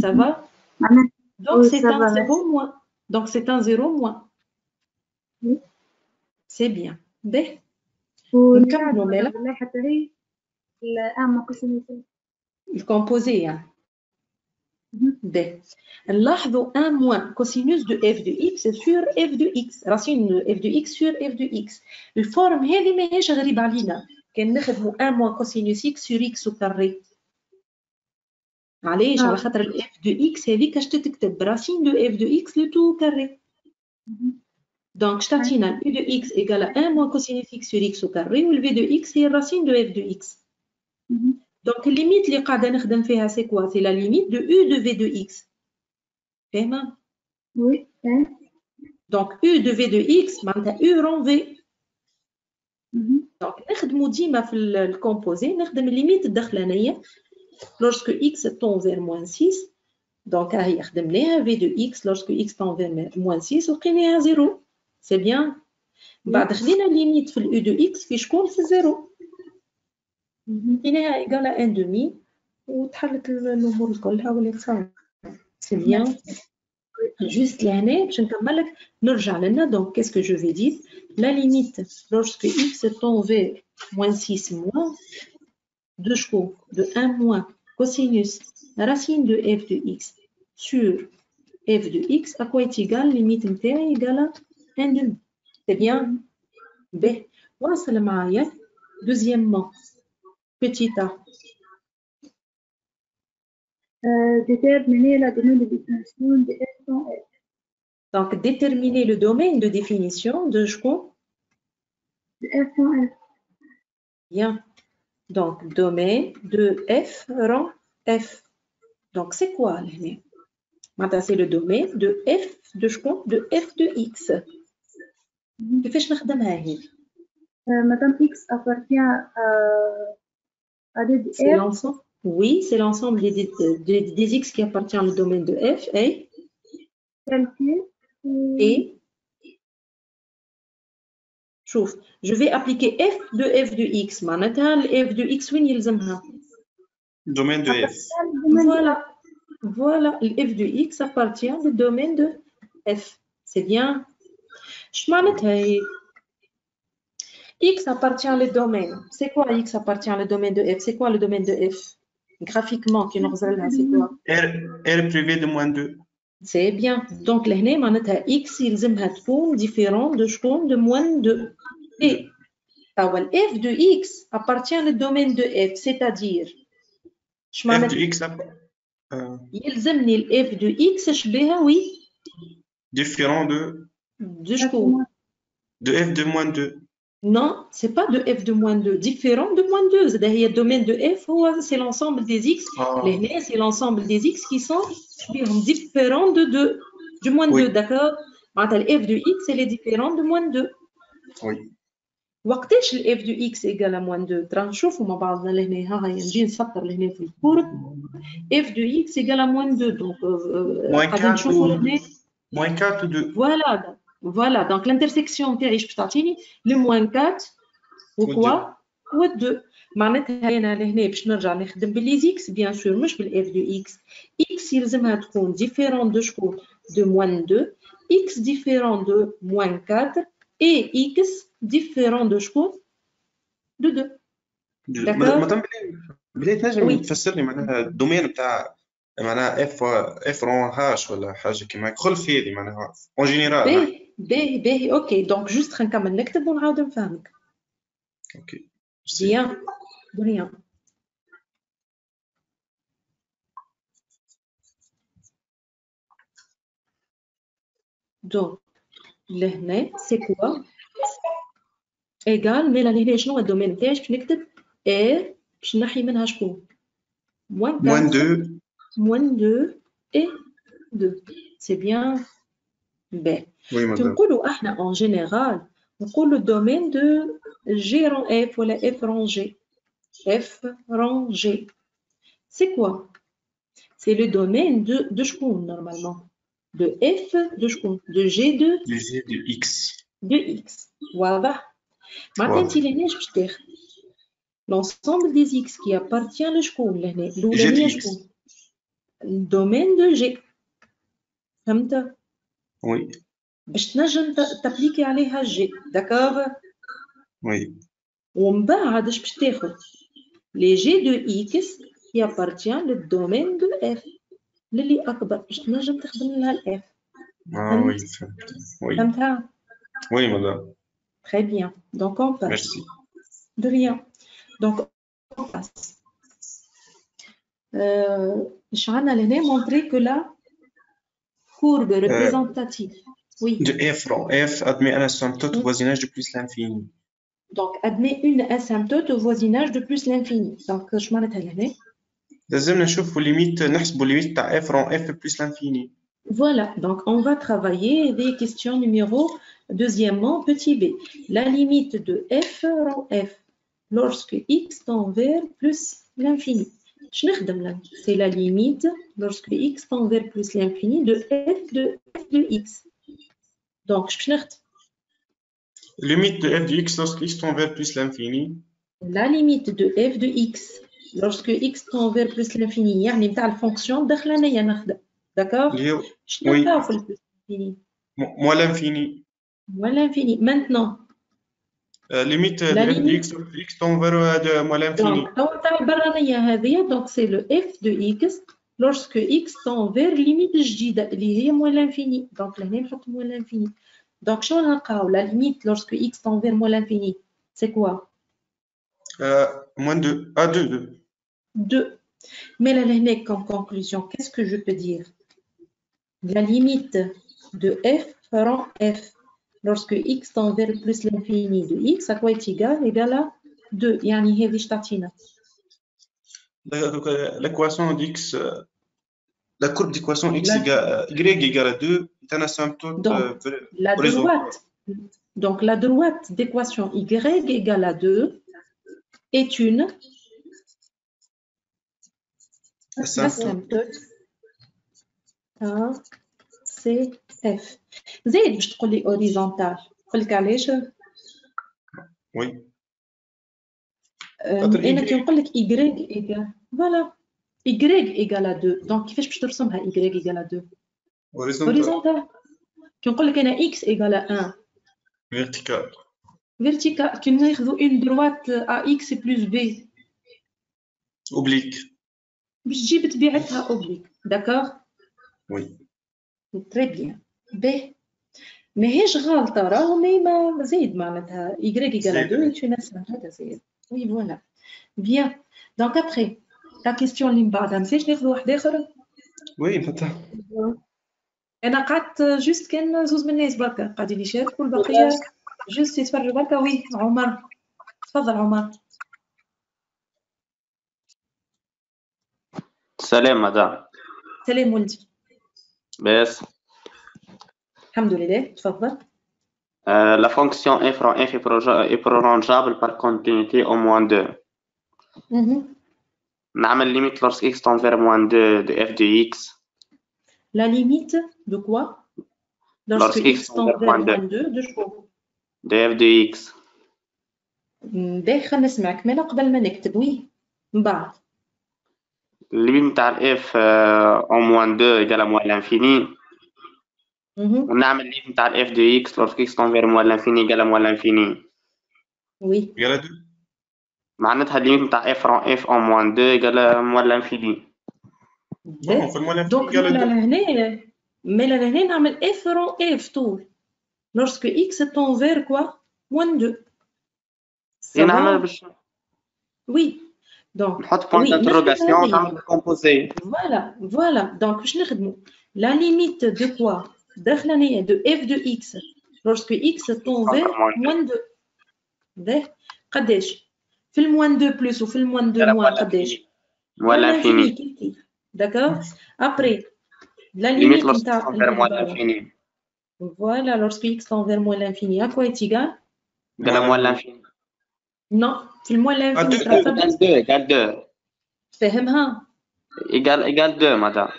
ça va معناتها donc Oui, c'est ça un va, 0 moins donc c'est un 0 moins Oui. c'est bien باهي واللي نكملوا بعد مالا والله حتى هي الأعمى قسم الكومبوزي يعني باهي نلاحظوا 1 moins cosinus de f de x sur f de x racine de f de x sur f de x الفورم هذه ماهيش غريبة علينا كان نخدموا 1 moins cosinus x sur x au carré علاش آه. على خاطر ال f de x هذيك اش تتكتب racine de f de x le tout au carré Donc, تعطينا ال u de x égale à 1 moins cosinus x sur x au carré و ال v de x هي الرacine de f de x. Donc, الليميت اللي قاعدة نخدم فيها سي كوا؟ سي لا ليميت دو u de v de x. فاهمة؟ وي إيه. Donc, u de v de x معناتها u rond v. مهم. Donc, نخدمو ديما في ال- الكومبوزي نخدم الليميت الدخلانية lorsque x tend vers moins 6 donc هاهي خدمناها v de x lorsque x tend vers moins 6 ولقيناها 0 سي بيان بعد خلينا الليميت في ال u de x في شكون في الزيرو مهم. لقيناها ايكال ان دومي وتحلت الامور كلها ولات صعبه سي بيان جوست لهنا باش نكمل لك نرجع لنا دونك كيسكو جو في دي لا ليميت لورسك اكس تون فير موان 6 موان de de 1 moins cosinus racine de f de x sur f de x, à quoi est égal limite de égale à 1 demi? C'est bien B. Deuxièmement, petit a. Euh, déterminer la domaine de définition de f f. Donc, déterminer le domaine de définition de Chou De f f. Bien. Donc, domaine de f rang f. Donc, c'est quoi l'année Maintenant, c'est le domaine de f de شكون De f de x. كيفاش نخدمها هي Euh, Madame x appartient à, à des C'est f l'ensemble Oui, c'est l'ensemble des, des, des- des x qui appartient au domaine de f et, tel que et شوف je vais appliquer f de f de x معناتها ال f de x وين يلزمها Domaine de F. Voilà, voilà, le f de x appartient au domaine de f. C'est bien. Je m'arrête. x appartient au domaine. C'est quoi x appartient au domaine de f C'est quoi le domaine de f Graphiquement, qui nous là, c'est quoi R, R privé de moins 2. C'est bien. Donc, l'année, معناتها x يلزمها تكون différent de شكون de moins 2. Et f de x appartient au domaine de f, c'est-à-dire euh, f de x il f de x oui différent de de f de moins 2 non, ce n'est pas de f de moins 2, différent de moins 2. C'est-à-dire le domaine de f, c'est l'ensemble des x. Ah. C'est l'ensemble des x qui sont différents de 2, du moins 2, d'accord? F de x, elle est différente de moins 2. Oui. وقتاش الاف دو اكس ايكال موان 2 ترى نشوفوا مع بعضنا لهنا ها هي نجي نسطر لهنا في الكورب اف دو اكس ايكال موان 2 دونك موان قاعدين 4 نشوفوا لهنا موان 4 و 2 فوالا فوالا دونك الانترسيكسيون تاعي باش تعطيني لو موان 4 وكوا و 2 معناتها انا لهنا باش نرجع نخدم بالليزيكس بيان سور مش بالاف دو اكس اكس يلزمها تكون ديفيرون دو شكون دو موان 2 اكس ديفيرون دو موان 4 اي اكس ديفيرون دو شكون دو 2 D'accord. مدام بلي تنجم وي. تفسر لي معناها الدومين نتاع معناها اف اف رون هاش ولا حاجه كيما هيك خلف هذه معناها اون جينيرال باهي باهي باهي اوكي دونك جوست خلينا نكمل نكتب ونعاود نفهمك اوكي بيان بيان دونك لهنا سي كوا ايغال مي لهنا شنو هو الدومين تاعي باش نكتب ار باش نحي منها شكون موان موان 4 2 moins 2 et 2 c'est bien باهي وي مدام تنقولوا احنا en général نقولوا domaine de G rang F ولا F rang G F rang G c'est quoi c'est le domaine de de شكون normalement de F de شكون de G de دي زي دو اكس de X واضح معناتها واضح. انت لهناش باش تاخذ l'ensemble des X qui appartient لشكون لهنا الأولانية G de X. شكون الدومين دو جي فهمت وي باش تنجم ت- تابليكي عليها جي داكوغ وي ومن بعد اش باش تاخذ لي جي دو اكس كي ابارتيان للدومين دو اف للي اكبر باش تنجم تخدم لها الاف اه وي فهمت وي فهمتها وي مدام Très bien. Donc, on passe. ميرسي De rien. Donc, on passe. Euh, je vais montrer que la courbe représentative. Oui. دو اف رون اف ادمي انا سامتوت voisinage de plus l'infini Donc, admet une asymptote au voisinage de plus l'infini. Donc, je vais là. لازمنا نشوفوا ليميت نحسبوا ليميت تاع اف رون اف بلس لانفيني Voilà. Donc, on va travailler des questions numéro Deuxièmement, petit b, la limite de f rend f lorsque x tend vers plus l'infini. C'est la limite lorsque x tend vers plus l'infini de f de f de x. Donc, je Limite de f de x lorsque x tend vers plus l'infini. La limite de f de x lorsque x tend vers plus l'infini. Il y a une fonction D'accord? Oui. Moi, l'infini. موا لانفيني ولا l'infini. Maintenant, ليميت La دو اف دو limite. اكس lorsque x tend vers موا لانفيني Donc, توا تاع البرانية هذه دونك سي لو اف دو اكس lorsque x tend vers ليميت جديدة اللي هي موان لانفيني دونك لهنا نحط موان لانفيني دونك شنو نلقاو لا ليميت lorsque x tend vers موان لانفيني سي كوا موان دو ا دو دو 2 Mais là, لهنا comme conclusion, qu'est-ce que je peux dire La limite de f rend f lorsque x tend vers plus l'infini de x à quoi est égal Égal à 2 يعني هذه ايش تعطينا l'équation d'x la courbe d'équation x La- égale y égale à 2 est un asymptote Donc, euh, vers- La Horizon. droite, donc la droite d'équation y égale à 2 est une asymptote A C F. زايد باش تقول لي horizontal قول لك علاش oui أم، خاطر انا Y. كي نقول لك y ايجال فوالا y ايجال 2 دونك كيفاش باش ترسمها y ايجال 2 horizontal horizontal كي نقول لك انا x ايجال 1 vertical vertical كي ناخذوا une droite ax plus b oblique باش تجيب طبيعتها اوبليك داكوغ oui تري بيان باهي ماهيش غالطة راهو مي ما زايد معناتها y égale à 2 est une asymptote هذا زايد وي فوالا بيان دونك ابخي لا كيستيون اللي من بعدها مساش ناخذ واحد اخر oui معناتها انا قعدت جوست كان زوز من الناس بركا قاعدين يشاركوا البقيه جوست يتفرجوا بركا وي عمر تفضل عمر سلام مدام سلام ولدي بس الحمد لله تفضل Euh, la fonction f rond f est, prolo- est prolongeable par continuité au moins 2. Mhm. نعمل limite lorsque x tend vers moins 2 de f de x. La limite de quoi Lorsque Lorsque x x tend vers vers moins deux. moins 2 de شكون de f de x. باهي خلينا نسمعك مالا قبل ما نكتب وي من بعد الليميت نتاع ال f euh, au moins 2 égale à moins l'infini. Mhm. ونعمل الليميت نتاع ال f de x lorsque x tend vers moins l'infini égale à moins l'infini. وي يلا دو معناتها الليميت نتاع f rond f au moins 2 égale à moins l'infini. بون في المولى دونك قال مالا دو لهنا مالا لهنا نعمل اف رون اف طول lorsque x tend vers quoi moins 2 Ça هنا نعمل va باش Oui. Donc, نحط بوان Oui, d'interrogation نخدم ونعمل كومبوزي. voilà, voilà. Donc, باش نخدموا la limite de quoi داخلانية de f de x lorsque x tend vers moins 2 باهي قداش في الموان 2 بلس وفي الموان 2 موان قداش moins l'infini. كيف كيف داكور ابري la Limite limite lorsque نتاع x tend vers moins العبارة. l'infini. Voilà, lorsque x tend vers moins l'infini, à quoi est égal égale à moins l'infini. Non, في الموان l'infini deux, ترى égale 2 égale 2 فاهمها égale égale 2 madame.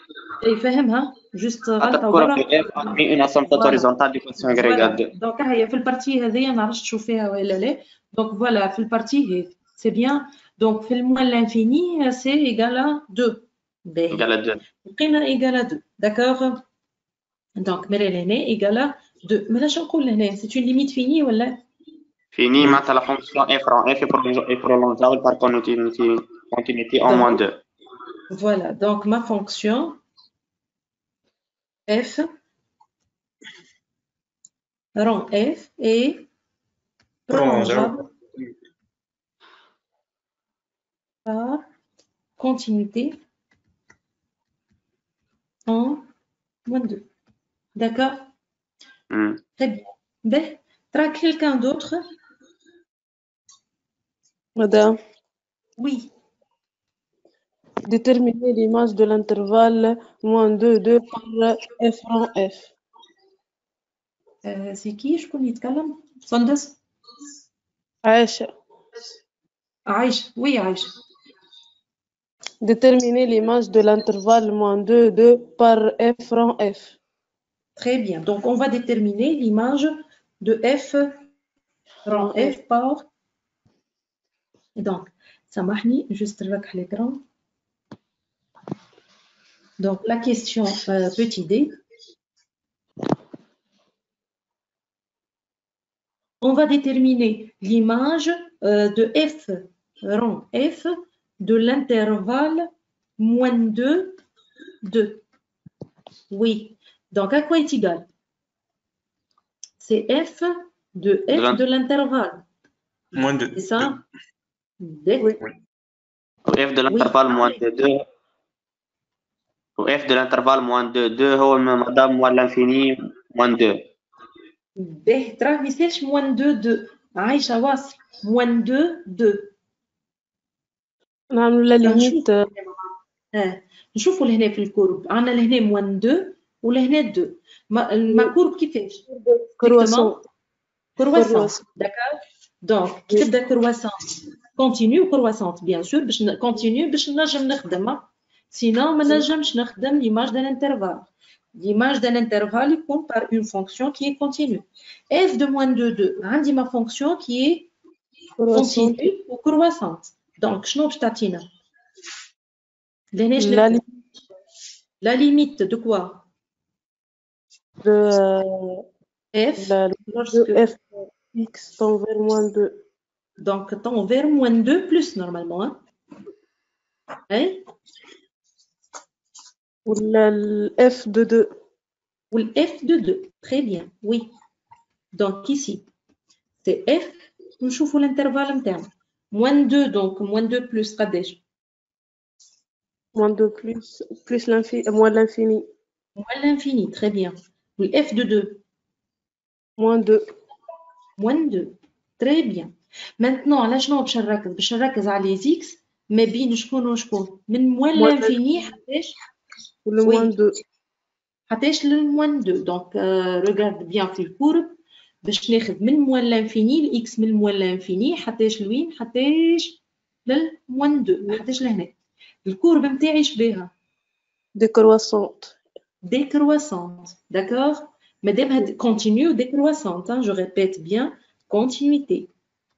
اي فاهمها جوست غلطة أتذكر وبرا في f admis une asymptote horizontale d'équation y égale 2. دونك هي في البارتي هذيا ما نعرفش تشوف فيها ولا لا دونك فوالا في البارتي هذي سي بيان دونك في الموان لانفيني سي ايغال ا 2 باهي égale 2. لقينا ايغال ا 2 داكوغ دونك مالا لهنا ايغال ا 2 مالا شنو نقول لهنا سي اون ليميت فيني ولا Fini, maintenant la fonction f rond f est prolonge- est prolongeable par continuité, continuité en moins 2. Voilà, donc ma fonction f rond f est prolongeable par continuité en moins 2. D'accord? Hmm. Très bien. Ben, quelqu'un d'autre Madame, Oui. déterminer l'image de l'intervalle moins 2, 2 par f rond f. Euh, c'est qui je connais يتكلم سندس عائشة عايش oui عايش Déterminer l'image de l'intervalle moins 2, 2 par f rond f. Très bien. Donc, on va déterminer l'image de f rond f par. donc, ça Samahni, juste à l'écran. Donc, la question euh, petit d. On va déterminer l'image euh, de f, rang f, de l'intervalle moins 2, 2. Oui. Donc, à quoi est égal? C'est f de f de l'intervalle. Moins 2. C'est ça? D. Oui. Au f de l'intervalle moins 2, 2. Au f de l'intervalle moins 2, 2 هو madame moins l'infini moins 2. B. تراه ما يصيرش moins 2 2 عايشة واصل moins 2 2 نعمل لا ليميت اه نشوفوا لهنا في الكورب عندنا لهنا moins 2 ولهنا 2 ما ما كورب كيفاش؟ كرواسون كرواسون كرواسون. داكور دونك كي تبدا كرواسون كونتينيو كرواسون بيان سور باش كونتينيو باش نجم نخدم سينو ما نجمش نخدم ليماج دان انترفال l'image d'un intervalle يكون par une fonction qui est continue f de moins 2 2 عندي ma fonction qui est كرواسون continue ou croissante donc شنو باش تعطينا لهنا اش لا نكتب؟ la limite de quoi de f la lorsque de f x tend vers moins 2. Donc, ton vers moins 2 plus normalement. Hein. Hein? Ou le F de 2. Ou le F de 2. Très bien, oui. Donc, ici, c'est F. Nous chauffons l'intervalle interne. Moins 2, donc, moins 2 plus Kadesh. Moins 2 plus, plus euh, moins l'infini. Moins l'infini, très bien. Ou le F de 2. Moins 2. Moins 2. Très bien. maintenant على شنو باش نركز باش نركز على les x ما بين شكون وشكون من moins Moins l'infini حتاش Ou le Oui. moins 2. حتاش لل moins 2 donc euh, regarde bien في الكورب باش ناخذ من موان لانفيني الاكس من موان لانفيني حتىش لوين حتىش للموان دو حتىش لهنا الكورب نتاعي شبيها décroissante décroissante d'accord madame هاد continue décroissante hein, je répète bien continuité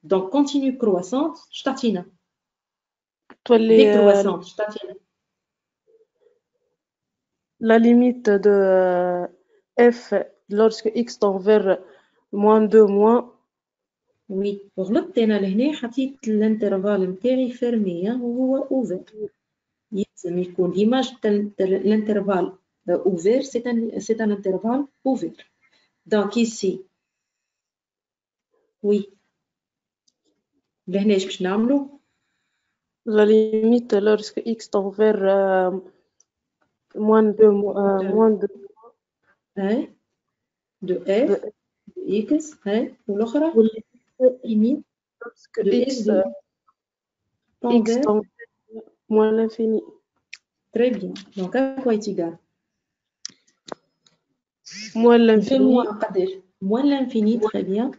donc continue croissante شتعطينا تولي euh, décroissante شتعطينا la limite de euh, f lorsque x tend vers moins 2 moins وي غلطت انا لهنا حطيت الانترفال نتاعي فيرمي وهو اوفر يلزم يكون ليماج تاع الانترفال اوفر سي ان سي ان انترفال اوفر دونك ايسي وي لهنا اش باش نعملو la limite lorsque x tend vers euh, moins 2 euh, moins 2 هاي دو اف de اكس هاي والاخرى واللي ليميت lorsque de x f de x tend vers moins l'infini Très bien. Donc, à quoi est égal moins 2 l'infini moins قداش Moins l'infini, très bien.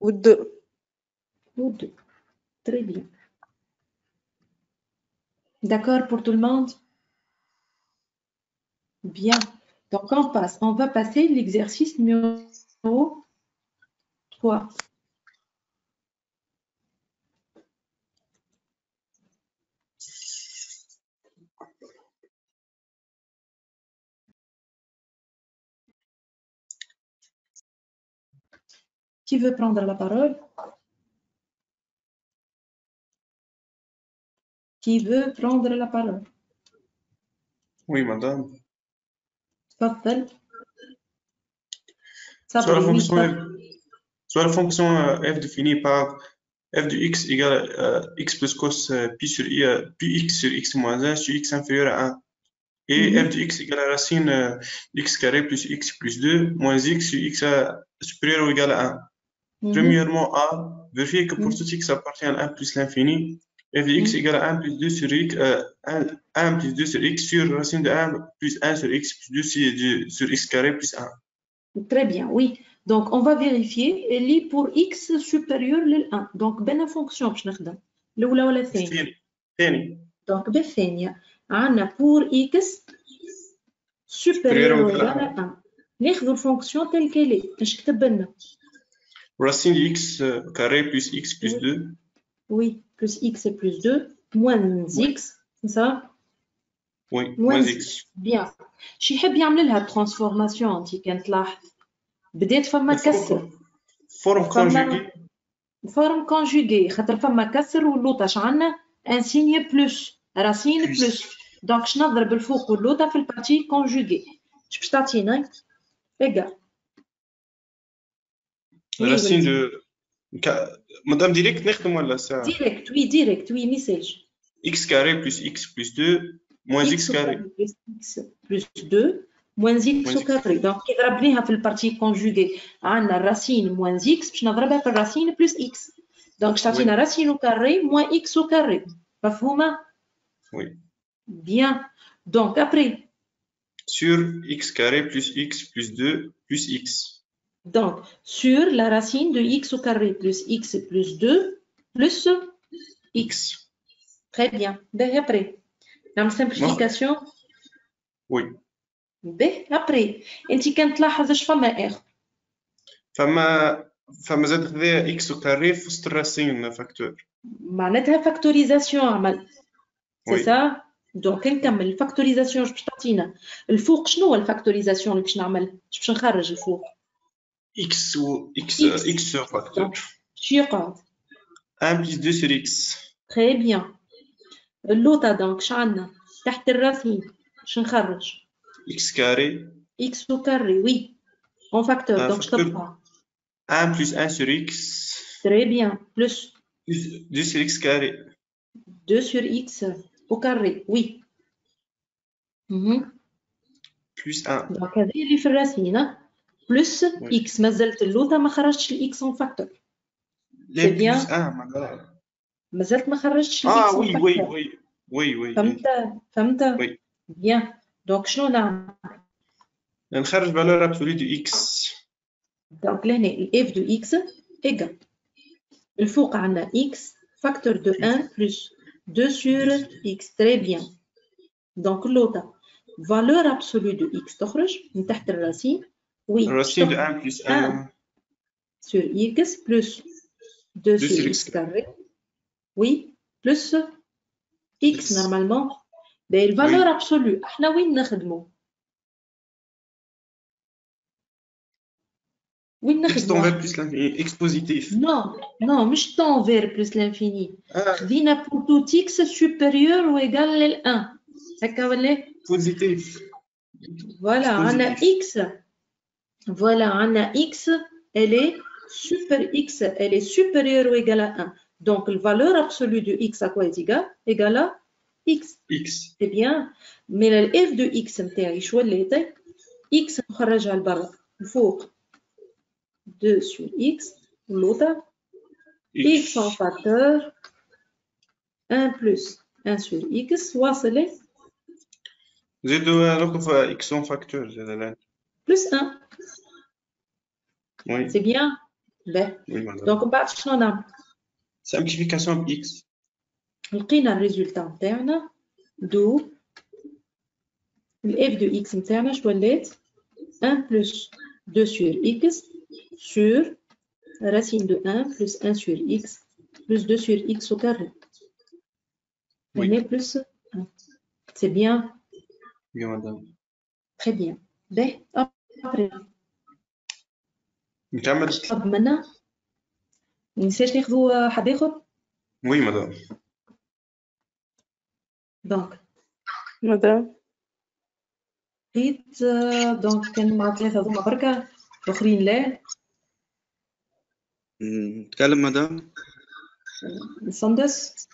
ou 2 Ou 2. Très bien. D'accord pour tout le monde? Bien. Donc, on passe. On va passer l'exercice numéro 3. Qui veut prendre la parole Qui veut prendre la parole Oui, madame. تفضل Soit la صبري oui, fonction, صبري. soit la fonction euh, f définie par f de x égale euh, x plus cos euh, pi sur i, euh, pi x sur x moins 1 sur x inférieur à 1. Et Mhm. f de x égale la racine euh, x carré plus x plus 2 moins x sur x euh, supérieur ou égal à 1. Mhm. Premièrement, A, vérifier que pour Mhm. tout x appartient à 1 plus l'infini, f de x Mhm. égale à 1 plus 2 sur x, euh, 1, 1 plus 2 sur x sur racine de 1 plus 1 sur x plus 2 sur, de- sur x carré plus 1. Très bien, oui. Donc, on va vérifier اللي pour x supérieur لل 1. Donc, بين fonction باش نخدم. الأولى ولا الثانية؟ ثاني ثاني Donc, بالثانية. عندنا pour x supérieur Supérieur ou ou égal égal à 1. ناخذ الفونكسيون تل كيل est. اش كتب لنا؟ racine de x euh, carré plus x plus Oui. 2 Oui, plus x et plus 2, moins x, c'est ça oui moins moins x. x Bien. شي يحب يعمل لها ترانسفورماسيون انت كان تلاحظ بدات فما كسر forme فما conjuguée فورم كونجوغي خاطر فما كسر واللوطه اش عندنا ان سيني بلوس راسين Plus. بلوس دونك اش نضرب الفوق واللوطه في البارتي كونجوغي اش باش تعطينا ايغال Oui, racine oui. de Ca- madame direct نخدم ولا ساعة ديريكت وي ديريكت وي ميساج x carré plus x plus 2 moins x carré plus x plus 2 moins x Moins au x. carré donc كي ضربناها في البارتي كونجوغي عندنا الراسين moins x باش نضربها في الراسين بلس x دونك اش تعطينا راسين au carré moins x au carré مفهومه oui bien donc après sur x carré plus x plus 2 plus x donc sur la racine de x au carré plus x plus 2 plus x très bien ben après نعمل simplification oui به après انت كان تلاحظ اش فما اخر فما فما زاد خذا x au carré في وسط الراسين فاكتور معناتها فاكتوريزاسيون عمل سي وي. سا دونك نكمل الفاكتوريزاسيون اش باش تعطينا الفوق شنو هو الفاكتوريزاسيون اللي باش نعمل اش باش نخرج الفوق x و x X. x sur facteur شو يقعد 1 plus 2 sur x تري بيان اللوطه دونك ش عندنا تحت الراسين باش نخرج x carré اكس او كاري وي اون فاكتور آه، دونك ش فاكتور. تبقى 1 plus 1 sur x تري بيان بلس plus 2 sur x carré 2 sur x au carré oui Mhm. plus 1 دونك هذه اللي في الراسين بلس وي. اكس مازالت اللوطه ما خرجتش الاكس اون فاكتور لا C'est bien. plus 1 معناها مازالت ما خرجتش اه الاكس وي اون وي فاكتور وي وي وي فهمت فهمت وي. بيان دونك شنو نعمل نخرج valeur absolue de x دونك لهنا ال f de x égal الفوق عندنا x facteur de 1 plus 2 sur x très bien donc l'autre valeur absolue de x تخرج من تحت الرacine oui racine de 1 plus 1 sur x plus 2 sur x carré oui plus x X. normalement ben الفالور absolue احنا وين نخدمو وين x نخدمو tend vers plus l'infini x positif Non, non, مش temps vers plus l'infini. ah خدينا pour tout x supérieur ou égal لل 1. هكا ولا؟ positif Voilà, on a x. Voilà, on a x, elle est super x, elle est supérieure ou égale à 1. Donc, la valeur absolue de x à quoi est égal Égale à x. x C'est bien. Mais le f de x نتاعي شو ولات؟ x نخرجها لبرا الفوق 2 sur x l'autre x en facteur 1 plus 1 sur x واصل زيدوا نوقف x en facteur زاد الآن plus 1. C'est bien. Ben. Oui, Donc, on va simplification x. On a le résultat interne. D'où le f de x interne, je dois 1 plus 2 sur x sur racine de 1 plus 1 sur x plus 2 sur x au carré. Oui. On plus 1. C'est bien. Oui, madame. Très bien. Ben, نكمل؟ طب منا. ننساش ناخذوا حد آخر؟ oui madame دونك. مدام. لقيت دونك كان مع ثلاثة هذوما بركة الآخرين لا. نتكلم مدام؟ سندس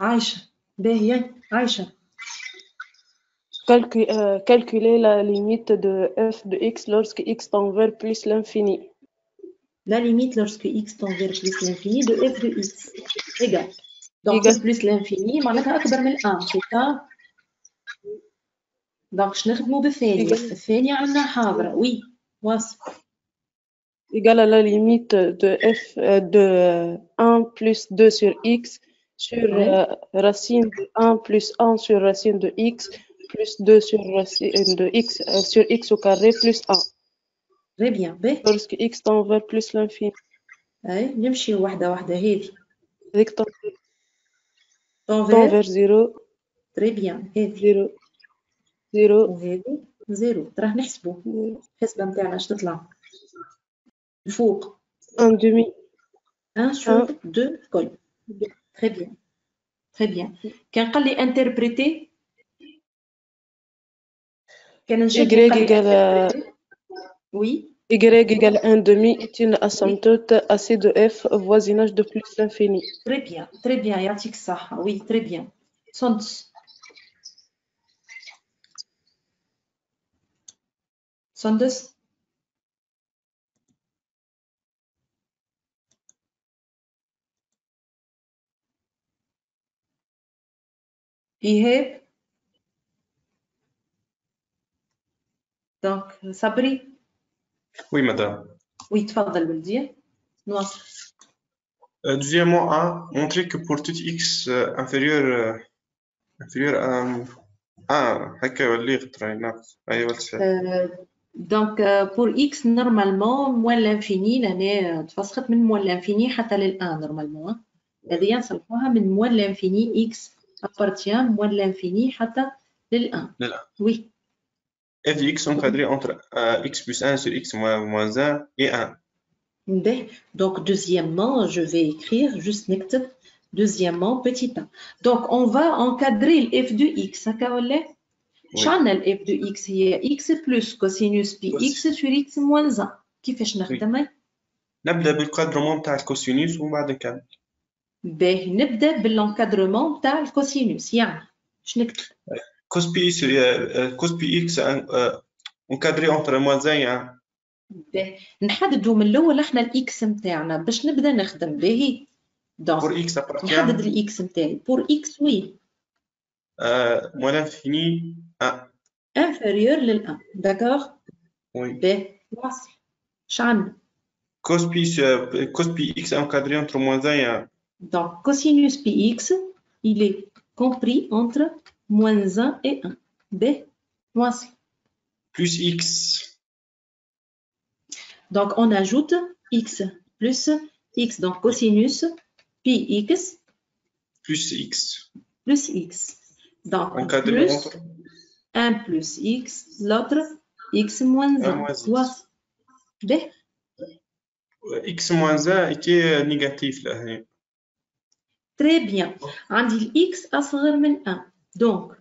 عايشة. باهية عايشة Calcu- euh, calculer la limite de f de x lorsque x tend vers plus l'infini. la limite lorsque x tend vers plus l'infini de f de x égale donc Égale. plus l'infini معناتها أكبر من 1 c'est ça donc باش نخدموا بالثانية Égale. الثانية عندنا حاضرة وي واصل égale à la limite de f euh, de 1 plus 2 sur x sur Ouais. euh, racine de 1 plus 1 sur racine de x plus 2 sur racine de x euh, sur x au carré plus 1 très bien باهي lorsque x tend vers plus l'infini. أي نمشي واحدة واحدة هذه Avec tend tend tend vers vers 0, très bien هذه 0, 0, وهذه زيرو راه نحسبوا 0, الحسبة نتاعنا اش تطلع الفوق 1 demi, 1 sur 2 كل très bien très bien كان قال لي interpréter كان نشد Y égale oui y égale 1 demi est une asymptote à C de f au voisinage de plus l'infini. très bien très bien يعطيك الصحة oui très bien سندس سندس إيهاب دونك صبري oui madame وي تفضل ولدي نواصل Euh, Deuxièmement, A, montrer que pour tout x euh, inférieur, euh, inférieur à 1, هكا يولي خطرة ناقص أيوة السؤال. دونك بور اكس نورمالمون موان لانفيني لهنا تفسخت من موان لانفيني حتى للان نورمالمون هذه نصلحوها من موان لانفيني اكس ابارتيان موان لانفيني حتى للان للان. وي f de x encadré entre euh, x plus 1 sur x moins, moins 1 et 1. Ben, donc deuxièmement je vais écrire juste نكتب deuxièmement petit a donc on va encadrer le f de x هكا ولا Oui. شعنا ال f de x هي x plus cosinus pi Cos- x sur x moins 1 كيفاش نخدمها نبدأ بالقدرمون بتاع الكوسينوس ومن بعد نكمل. باه نبدأ بالانكادرمون تاع الكوسينوس يعني شنو نكتب؟ كوس بي إكس كوس بي إكس انكادري اونتر موازين يعني نحددوا من الأول إحنا الاكس نتاعنا باش نبدأ نخدم باهي بور إكس نحدد الاكس نتاعي بور إكس وي موان انفيني ا انفيريور لل ا داكور وي باهي واصل. شان كوس بي كوس بي إكس انكادري اونتر موازين Donc, cosinus px, il est compris entre moins 1 et 1. B, moins C. Plus x. Donc, on ajoute x plus x. Donc, cosinus px. Plus x. Plus x. Donc, en cas plus 1 plus x, l'autre x moins 1. 1 B. x moins 1 était négatif là. Très bien. عندي ال x أصغر من 1. Donc,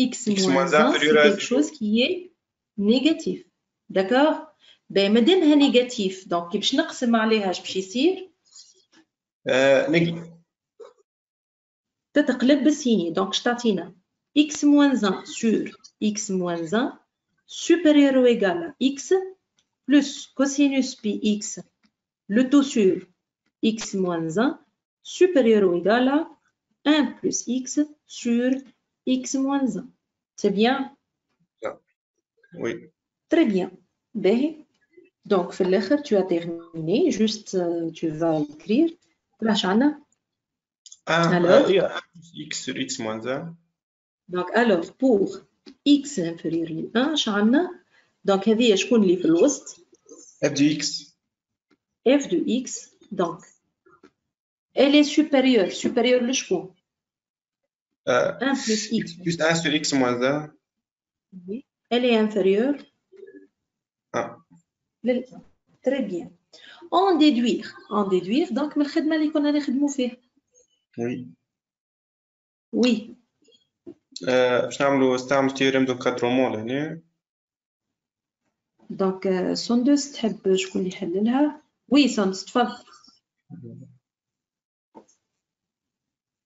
x X moins moins 1, un c'est inférieur à quelque zéro. chose qui est négatif. D'accord ben مادامها négatif, donc كي باش نقسم عليها اش باش يصير آه، négatif تتقلب بالسيني donc اش تعطينا x moins 1 sur x moins 1 supérieur ou égal à x plus cosinus px le tout sur x moins 1 supérieur ou égal à 1 plus x sur x moins 1. C'est bien oui Très bien. باهي. Donc, في الآخر, tu as terminé. Juste, euh, tu vas écrire. راش عنا. 1 Alors il y a 1 plus x sur x moins 1 Donc, alors, pour x inférieur ل 1, اش عنا؟ Donc, هذه شكون اللي في الوسط؟ f de x f de x. Donc, elle est supérieure. Supérieure لشكون؟ آه، 1 plus x. plus 1 sur x moins 1 Oui. Elle est inférieure 1 لل 1. Très bien. En déduire. En déduire, donc, من الخدمة اللي كنا نخدموا فيها. oui Oui. آه، باش نعملوا استعمل تيوريم دو كادرومون لهنا دونك آه، سندس تحب شكون اللي يحللها وي سندس تفضل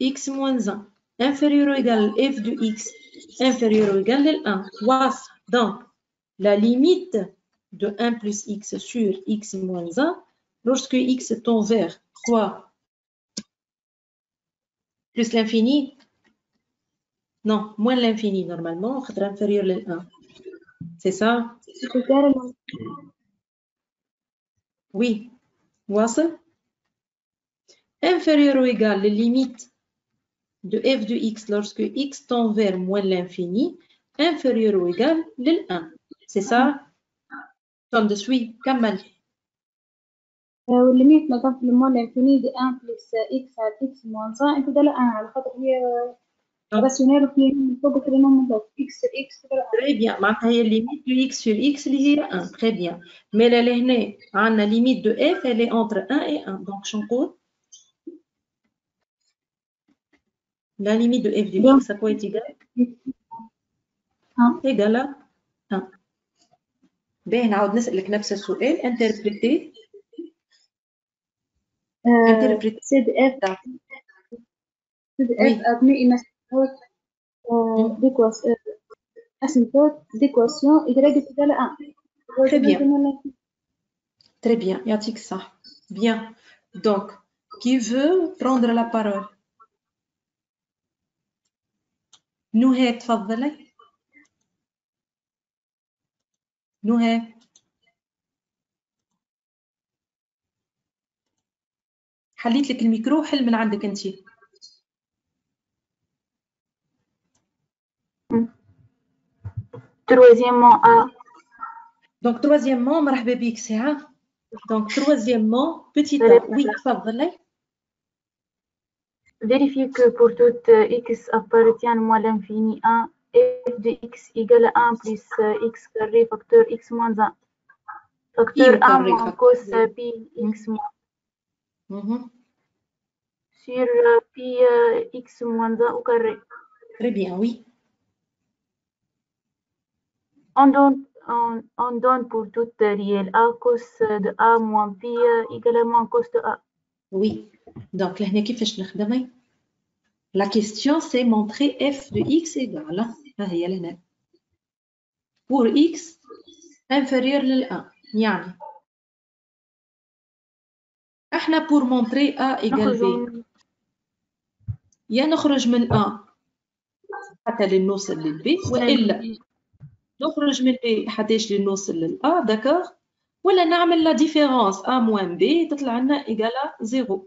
x moins 1 inférieur ou égal à f de x inférieur ou égal à 1. Voici donc la limite de 1 plus x sur x moins 1 lorsque x tend vers 3 plus l'infini? Non, moins l'infini normalement, on inférieur à 1. C'est ça? Oui. Voici. Inférieur ou égal, les limites de f de x lorsque x tend vers moins l'infini inférieur ou égal lil 1 c'est ça Tend de suite كمل والليميت مادام في المول انفيني دي 1 بلس اكس على اكس موان 1 انت ده لا على خاطر هي راسيونيل في من فوق كده من فوق اكس اكس كده لا très bien معناتها هي limite de x sur x اللي هي 1 très bien mais là لهنا عندنا limite de f elle est entre 1 et 1 donc شو نقول la limite de f de Bien. x à quoi est égal ها égal à 1 باهي نعاود نسألك نفس السؤال interpréter interpréter سي دي اف سي دي اف ابنائي مسافات ديكواس اسيمتوت ديكواسيون يتراجع إلى 1 Très bien. Très bien, يعطيك الصح. Bien. Donc, qui veut prendre la parole نهى تفضلي. نهى. حليت لك الميكرو حل من عندك انت. Troisièmement, A. Donc, troisièmement, مرحبا بك ساعة. Donc, troisièmement, petit a. Oui, تفضلي. Vérifiez que pour toute euh, x appartient moins l'infini 1, f de x égale à 1 plus euh, x carré facteur x moins 1. Facteur Pi au 1 carré, moins cos pi x moins Mhm. sur euh, pi euh, x moins 1 au carré. Très bien, oui. On donne, on, on donne pour toute réelle A cos de A moins P également cos de A. Oui. Donc, La question, c'est montrer f de x égale pour x inférieur à 1. pour montrer a égal b. يا نخرج a. حتى لنوصل للb والا نخرج من b حتى لنوصل لل a لا ديفيرونس a موان b تطلع لنا ايجال 0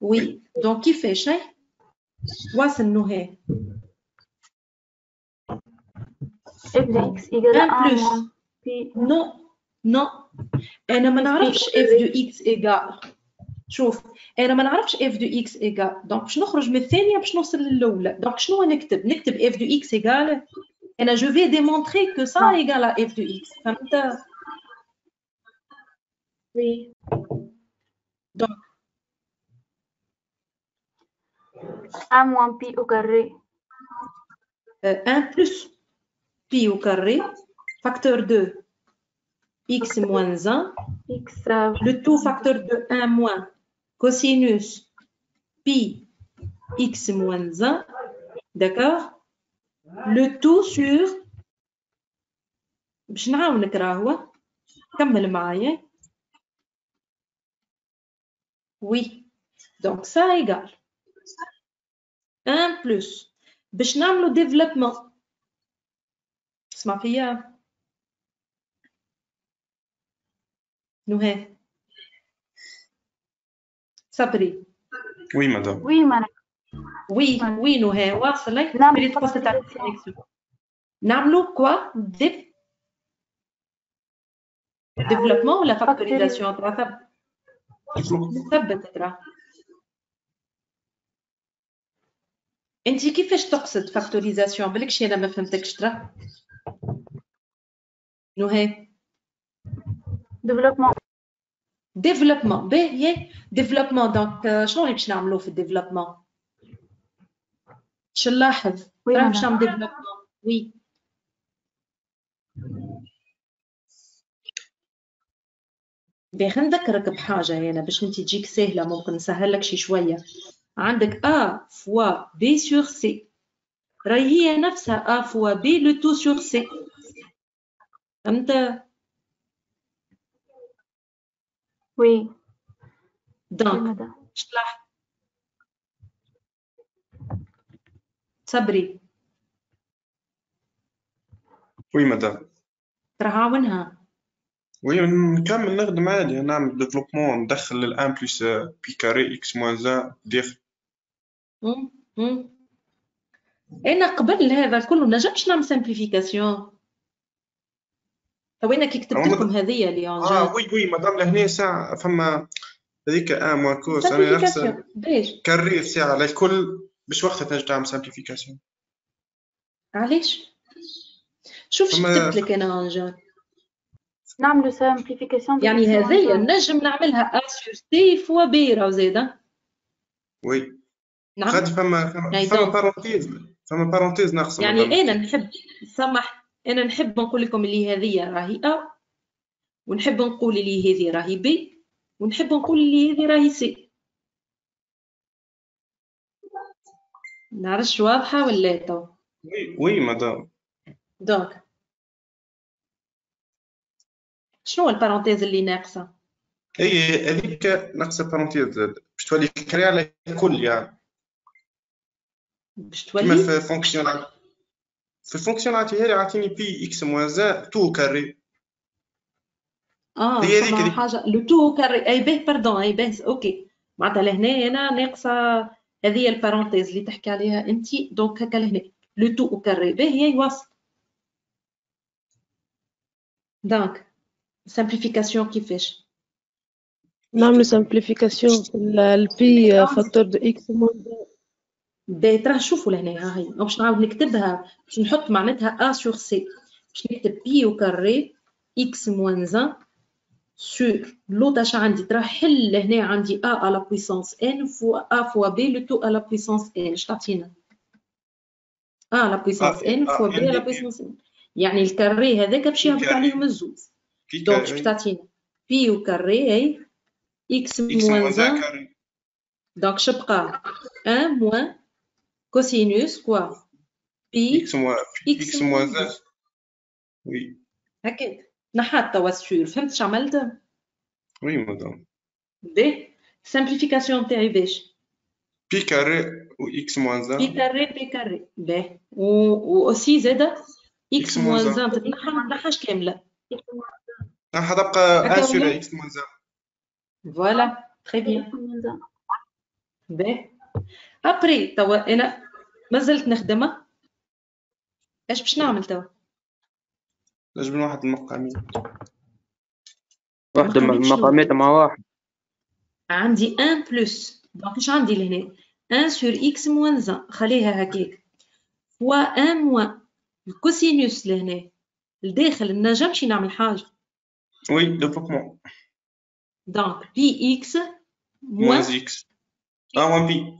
وي دونك كيفاش هاي واصل نهى f de x égale ان 1 بلس moins P نو نو انا ما نعرفش اف دو اكس ايجال شوف انا ما نعرفش اف دو اكس ايجال دونك باش نخرج من الثانيه باش نوصل للاولى دونك شنو نكتب نكتب اف دو اكس ايجال انا جو في ديمونتري كو سا نعم. ايجال ا اف دو اكس فهمت oui دونك 1 moins P au carré 1 plus pi au carré facteur 2 x moins 1 x euh, le tout facteur de 1 moins cosinus pi x moins 1, d'accord Le tout sur باش نعاونك راهو كمل معايا oui donc ça égale 1 plus باش نعملو développement اسمع فيا نهى صبري Oui, madame. oui madame Oui, oui, نهى واصلة نعم، تريد تقص تاع factorisation. connexion. نعملو كوا ديف ديفلوبمون ولا فاكتوريزاسيون ترى ثب- ثبت ترى انت كيفاش تقصد فاكتوريزاسيون؟ بالكش أنا ما فهمتكش ترى. نهى développement. ديفلوبمون باهي ديفلوبمون دونك شنو اللي باش نعملو في الديفلوبمون؟ باش نلاحظ. ترى باش. نعمل ديفلوبمون وي باهي نذكرك بحاجة أنا باش انت تجيك سهلة ممكن نسهل لك شي شوية. عندك A فوا B sur C. راهي هي نفسها A فوا B لو تو sur C. فهمت؟ Oui. دونك تلاحظ صبري. Oui, madame. ترى عاونها Oui, نكمل نخدم عادي. نعمل ديفلوبمون ندخل الان بلس بي كاري إكس موان زان دير Hmm, hmm. إيه، أنا قبل هذا الكلّ ما نجمش نعمل سامبليفيكاسيون تو أنا كي كتبت لكم هذيّا اللي آه وي وي مدام لهنا ساعة فما هذيك آن ماركوس كورس أنا نفس نحسب ساعة للكل، باش وقتها تنجم تعمل سامبليفيكاسيون علاش؟ شوف شو كتبت لك أنا هون نعمل نعملوا يعني هذيا نجم نعملها اسيو سي فوا fois B راهو نعم. غادي فما فما يعني فما. بارونتيز فما بارونتيز ناقصة يعني مدام. أنا نحب سمح أنا نحب نقول لكم اللي هذه راهي أ ونحب نقول اللي هذه راهي بي ونحب نقول اللي هذه راهي سي. نعرفش واضحة ولا تو وي وي مدام. دونك شنو البارونتيز اللي ناقصة؟ هي هذيك ناقصة بارونتيز باش تولي كري على الكل يعني. باش كيما تولي؟ في فونكسيونال في الفونكسيوناليتي هذه عطيني بي إكس موان زان تو كاري آه هي هذيك. حاجة. لو تو كاري أي به باردون أي به. أوكي معناتها لهنا أنا ناقصة هذه هي البارونتيز اللي تحكي عليها انت. دونك هكا لهنا. لو تو أو كاري باهي هي يوصل دونك simplification كيفاش؟ نعمل simplification في البي فاكتور دو إكس باهي تراه شوفوا لهنا هاي باش نعاود نكتبها باش نحط معناتها ا سور سي باش نكتب بي أو كاري إكس موان 1 سور لوط اش عندي ترى حل هنا عندي ا على بويسونس ان فوا ا فوا بي لو تو على بويسونس ان اش تعطينا ا على بويسونس ان فوا بي على بويسونس ان يعني الكاري هذاك باش يهبط عليهم الزوز دونك باش كاري تعطينا بي أو كاري اي إكس موان موان 1 كاري دونك شبقى 1 موان كوسينوس كوا بي اكس موان اكس اكس موان موان 1 وي هكاك نحات توا السور فهمت اش عملت وي مدام باهي سامبليفيكاسيون تاعي باش بي كاري و اكس موان بي 1 كاري بي كاري باهي و اوسي زادا اكس اكس موان موان 1 تتنحى ما تنحاش كامله راح تبقى هكا 1 سور ولا اكس موان 1 فوالا تري بيان باهي ابري توا انا مازلت نخدمها اش باش نعمل توا؟ نجبن واحد المقامين. شنو؟ المقامات مع واحد. عندي 1 بلس دونك اش عندي لهنا؟ 1 سور إكس موان 1 خليها هكاك فوا 1 موان الكوسينوس لهنا. الداخل نجمش نعمل حاجة؟ وي دوبلوكمون دونك بي إكس موان موان إكس آه 1 بي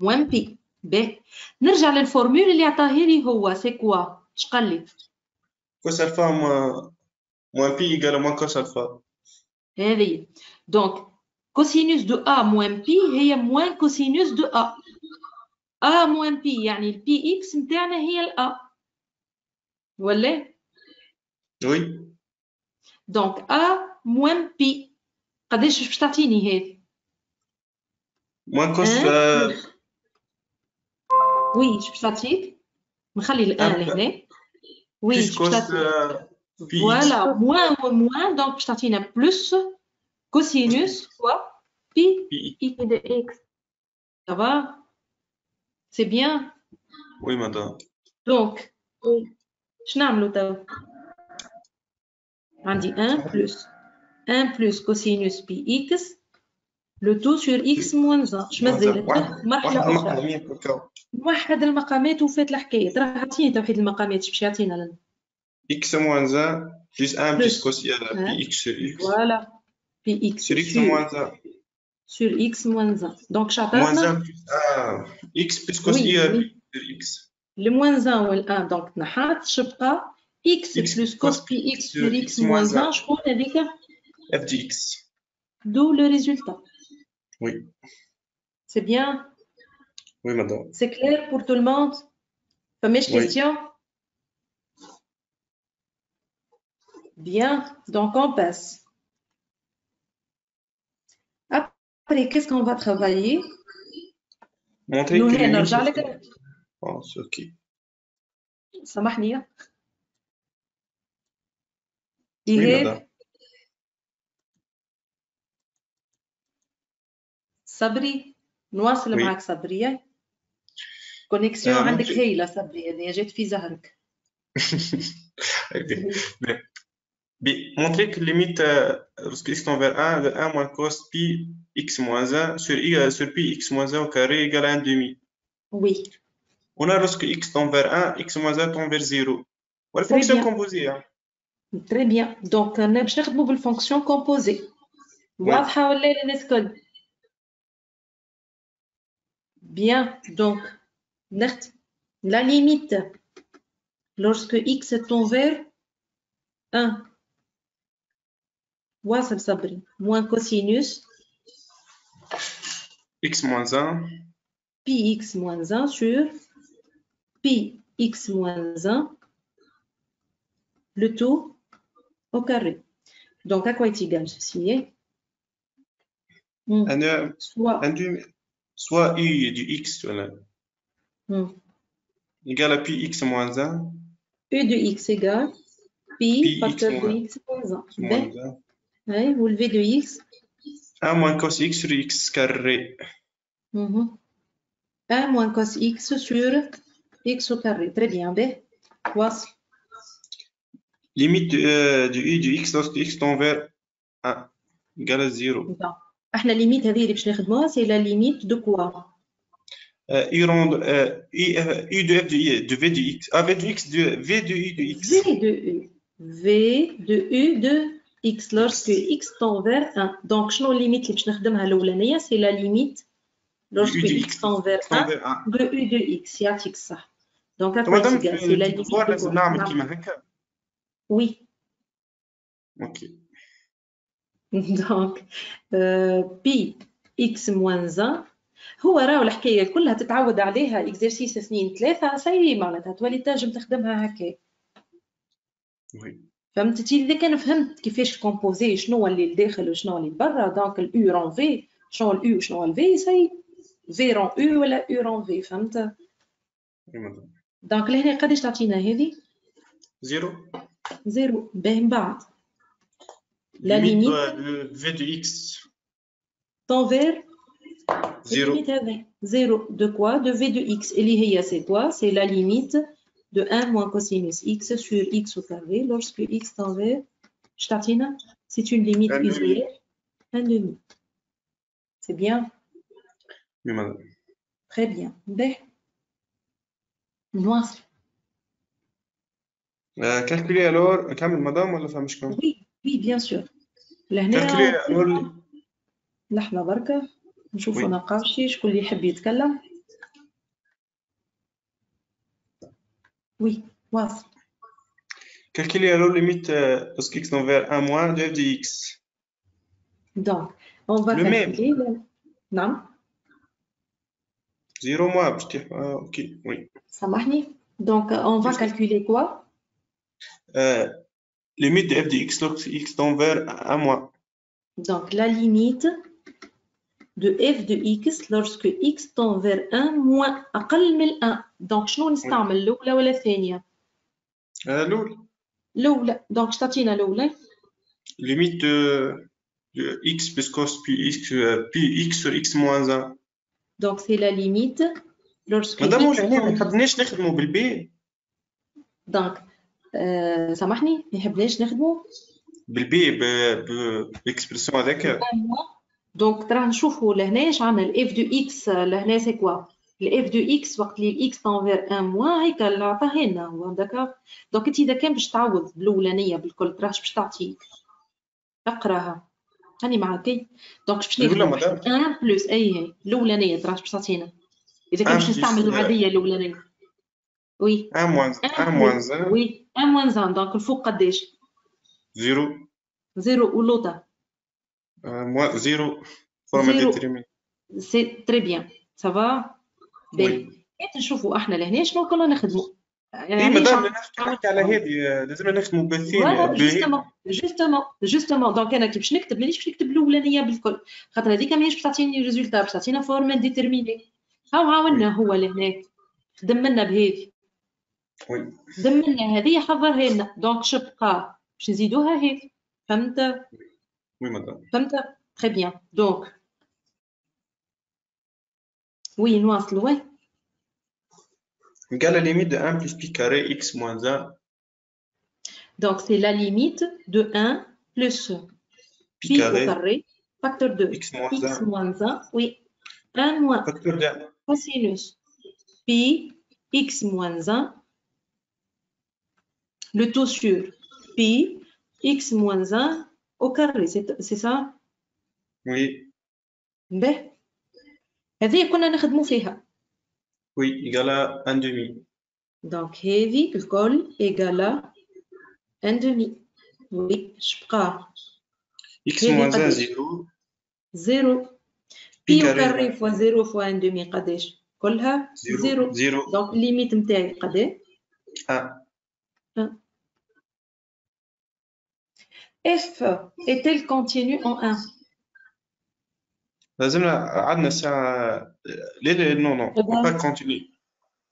موان بي باهي نرجع للفورمول اللي عطاها لي هو سي كوا اش قال لي؟ كوس ألفا موان موان بي إيكال موان كوس ألفا. هذه. دونك كوسينوس دو ا موان بي هي موان كوسينوس دو ا ا موان بي يعني البي إكس نتاعنا هي الأ ولا؟ وي. دونك ا موان بي قداش باش تعطيني هذه؟ موان كوس 1 آه، وي اش باش تعطيك نخلي الان أب- لهنا وي بلس اش باش كوس تعطيك آه، بي فوالا موان وموان دونك باش تعطينا بلس كوسينوس فوا بي بي اكس de x ça va c'est bien وي مدام دونك اش نعملو توا عندي 1 بلس 1 بلس كوسينوس بي اكس لو تو سور إكس موان 1 اش آه، مرحلة أخرى. نوحد المقامات وفات الحكاية. ترى عطيني توحيد المقامات اش باش يعطينا لنا. إكس موان 1 بلس 1 بلس كوس. بي إكس سور إكس. فوالا. بي إكس سور إكس موان 1 سور إكس موان 1 دونك اش موان عطاتنا 1 بلس آه إكس بلس كوس إكس. الموان 1 والان دونك تنحات شبقى إكس بلس كوس بي إكس سور إكس موان موان 1 1 شكون هذيك؟ اف دي إكس دو لو ريزولتا. وي سي بيان وي مدام سي كلير بور تو الموند فماش وي كيستيون Bien, donc on passe. Après, qu'est-ce qu'on va travailler مونتري Nous, كو هنا لي نرجع ميم لك اه اوكي سامحني وي إيهاب مدام صبري نواصل oui. معك صبري كونيكسيون آه عندك هايلة صبري يعني هذه جات في زهرك بي مونتريك ليميت آه، باسكو إكس كونفير 1 1 موان كوست بي إكس موان 1 سور اي سور بي إكس موان 1 كاري ايغال 1 دومي وي On a lorsque x tend vers 1, x moins 1 tend vers 0. Ou كومبوزي fonction composée. Hein. Très bien. Donc, on a une fonction composée. Voilà, ouais. Bien, donc, la limite, lorsque x tend vers 1, moins cosinus, x moins 1, pi x moins 1 sur pi x moins 1, le tout au carré. Donc, à quoi est égal ceci hmm. Soit soit u du x sur hmm. la égale à pi x moins 1. u du x égale pi, pi facteur x de x moins 1. Moins 1. Vous levez de x. 1 moins cos x sur x carré. Mm-hmm. Mm 1 moins cos x sur x au carré. Très bien, ben, B. Voici. Limite euh, du u du x lorsque x tend vers 1 égale à 0. احنا ليميت هذه اللي باش ناخدموها سي لا ليميت دو كوا Euh, i rond euh, i, euh, i de f de i de v de x ah v de x de v de i de x V de U. V de U de X lorsque X tend vers 1. Donc, شنو الليميت اللي باش نخدمها الأولانية سي لا ليميت lorsque de X tend vers tend 1 vers 1 de U de X يعطيك الصح. Donc, à طب مادام quoi في c'est la limite الديفوار de لازم quoi نعمل نعم. كيما هكا Oui. اوكي Euh, pi X moins 1 هو راهو الحكاية كلها تتعود عليها اكزرسيس اثنين ثلاثة سي معناتها تولي تنجم تخدمها هكا. وي. فهمتي إذا كان فهمت كيفاش كومبوزي شنو اللي لداخل وشنو اللي برا دونك الاو رون في شنو الاو وشنو الفي سي في رون أو ولا أو رون في فهمت؟ دونك لهنا قداش تعطينا هذه؟ زيرو. زيرو. باهي من بعد. La limite euh, de V de X tend vers 0. De quoi? De V de X. Et c'est quoi C'est la limite de 1 moins cosinus X sur X au carré lorsque X tend vers... C'est une limite un usuelle. Demi. C'est bien? Oui, madame. Très bien. B. Noir. Euh, calculez alors, euh, madame, ou la femme, je Oui, oui, bien sûr. لهنا كالكولي الور لحظة بركة نشوفوا Oui. نقاشي شكون اللي يحب يتكلم. Oui, واصل. calculer alors limite euh, lorsque x tend vers 1 moins de f de x. Donc, on va Le même. calculer le- نعم 0 moins باش تح... آه اوكي وي سامحني. Donc, on va Qu'est-ce que- calculer quoi euh, limite de f de x lorsque x tend vers 1 moins. Donc, la limite de f de x lorsque x tend vers 1 moins أقل من 1. Donc, شنو نستعمل الأولى ولا الثانية؟ آه، الأول الأولى. Donc, اش تعطينا الأولى؟ limite de, de x plus cos pi x, euh, pi x sur x moins 1. Donc, c'est la limite lorsque مادام x ولا هنا ما tend- حبناش نخدموا بالبي Donc, آه، سامحني ما يحبناش نخدموا بالبي بالاكسبرسيون هذاك. دونك ترى نشوفوا لهنا اش عندنا الاف دو إكس لهنا سي كوا؟ الاف دو إكس وقت اللي الاكس تنفير ان موا هيك اللي عطاه لنا هو داكا دونك انت إذا كان باش تعوض بالأولانية بالكل ترى اش باش تعطيك اقراها. هاني معاكي؟ دونك باش مدام؟ 1 بلس أي هي الأولانية ترى اش باش تعطينا. إذا كان 1 باش نستعمل العادية الأولانية. وي. 1 moins 1 moins 1 وي. 1 موان 1 دونك الفوق قداش 0 زيرو ولوطا moins 0 forme Zéro. déterminée. سي تري بيان سافا باهي كيف نشوفوا إحنا لهنا شنو كنا نخدموا يعني مادام نحكي على هذه لازم نخدموا بهي- جوستومون جوستومون جوستومون دونك أنا كي باش نكتب مانيش باش نكتب الاولانيه بالكل خاطر هذيك ماهيش باش تعطيني ريزولتا باش تعطينا فورما ديتيرميني هاو عاونا هو لهنا خدم لنا بهذه وي خدم لنا هذه حضرها لنا دونك شبقى باش نزيدوها هذه فهمت وي مادام فهمت تري بيان دونك وي نواصلوا وي قال limite de 1 plus pi carré x moins 1 Donc, c'est la limite de 1 plus pi pi au carré carré, facteur de x moins x 1 moins 1, oui, 1 moins facteur de cosinus pi x moins 1, le taux sur pi x moins 1 au carré, c'est c'est ça oui به هذه كنا نخدموا فيها oui égale à 1 demi donc هذه الكل égale à 1 demi oui شبقى x هذه moins 1 قداش؟ 0 0 pi بي au carré carré fois 0 fois 1 demi قداش كلها 0 0 0 Donc, limite نتاعي قداش 1 F est-elle continue en 1 لازمنا عندنا ساعة لا لا نو نو تفضل. با كونتيني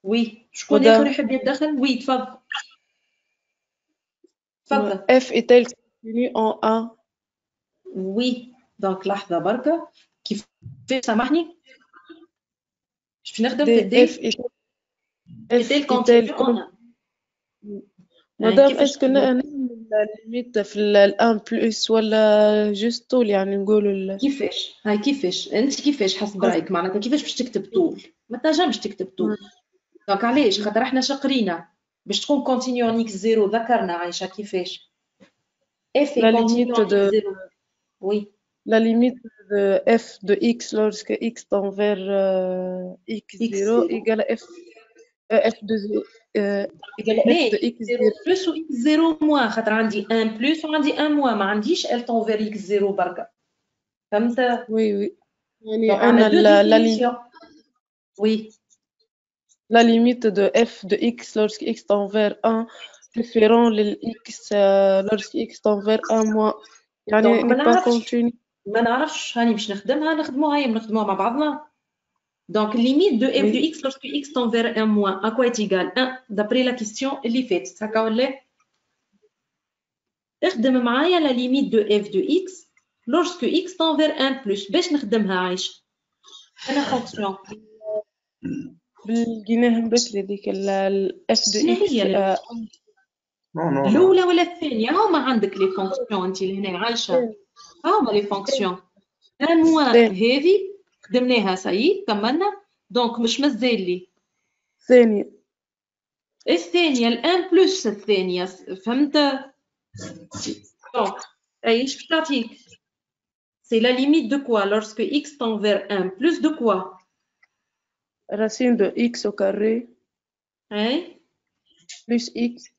Oui. شكون مدام. آخر يحب يتدخل؟ Oui, تفضل. تفضل. F est-elle continue en 1 Oui. Donc لحظة بركة. كيف سامحني؟ باش نخدم في دي الدي اف في اف الدي ايتال كونتينيو اون مدام كيفاش اسكو الليميت في الان بلس ولا جوست طول يعني نقولوا ال- كيفاش؟ هاي كيفاش؟ انت كيفاش حسب رايك معناتها كيفاش باش تكتب طول؟ ما تنجمش تكتب طول. دونك علاش؟ خاطر إحنا شقرينا. باش تكون كونتينيو ان إكس زيرو ذكرنا عايشة كيفاش؟ اف كونتينيو ان زيرو وي. la limite de f de x lorsque x tend vers euh, x0 X0. égale f. euh, f de z- euh, égale f de x0 زيرو بلس و اكس زيرو موان خاطر عندي ان بلس وعندي ان موان ما عنديش ال طون فير اكس زيرو بركا فهمت oui oui يعني دونك أنا عندنا دو la, la, lim- ديفينيسيون وي la limite de f de x lorsque x tend vers 1 préférant le x euh, lorsque x tend vers 1 moins يعني Donc, ما n'est pas نعرفش. continu ما نعرفش هاني باش نخدمها نخدموها هاي نخدموها مع بعضنا Donc, limite de f Oui. de x lorsque x tend vers 1 moins, à quoi est égal 1 d'après la question اللي فاتت هكا ولا اخدم معايا la limite de f de x lorsque x tend vers 1 plus باش نخدمها عايش انا فونكسيون بالجنيه بكري ديك ال ال f de شنو x هي آه، نو نو نو الاولى ولا الثانيه هما عندك لي فونكسيون انت لهنا عايشه هما لي فونكسيون ان موان ثاني. هذه خدمناها سي كملنا دونك مش مازال لي ثانية الثانية الآن بلس الثانية فهمت؟ دونك ايش باش تعطيك؟ سي لا ليميت دو كوا لورسكو اكس تون فير 1 بلس دو كوا racine de x au carré اي plus x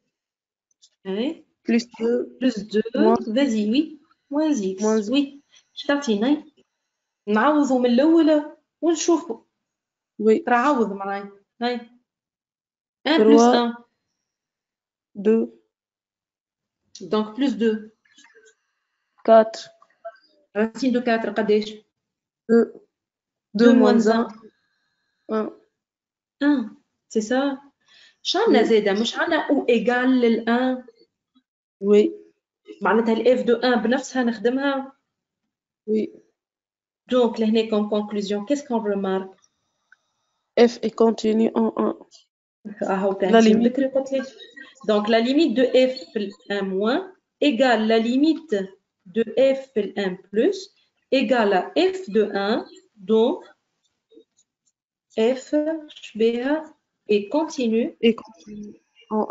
اي plus 2 بلس 2 Moins. فازي وي موان زيكس Moins وي باش تعطينا نعوضوا من الأولى ونشوفوا وي. راه عوض معايا هاي. إيه، ان بلس ان دو. دونك بلس دو. كاتر. راسين دو كاتر قداش دو. دو موان ان ان سي سا. اش عندنا زاده مش عندنا أو ايغال للآن؟ وي. معناتها الاف دو آن بنفسها نخدمها؟ وي. Donc, l'année comme conclusion, qu'est-ce qu'on remarque? F est continu en 1. Ah, ok. Donc, la limite de F 1 moins égale la limite de F 1 plus égale à F de 1. Donc, F est continu. Continue En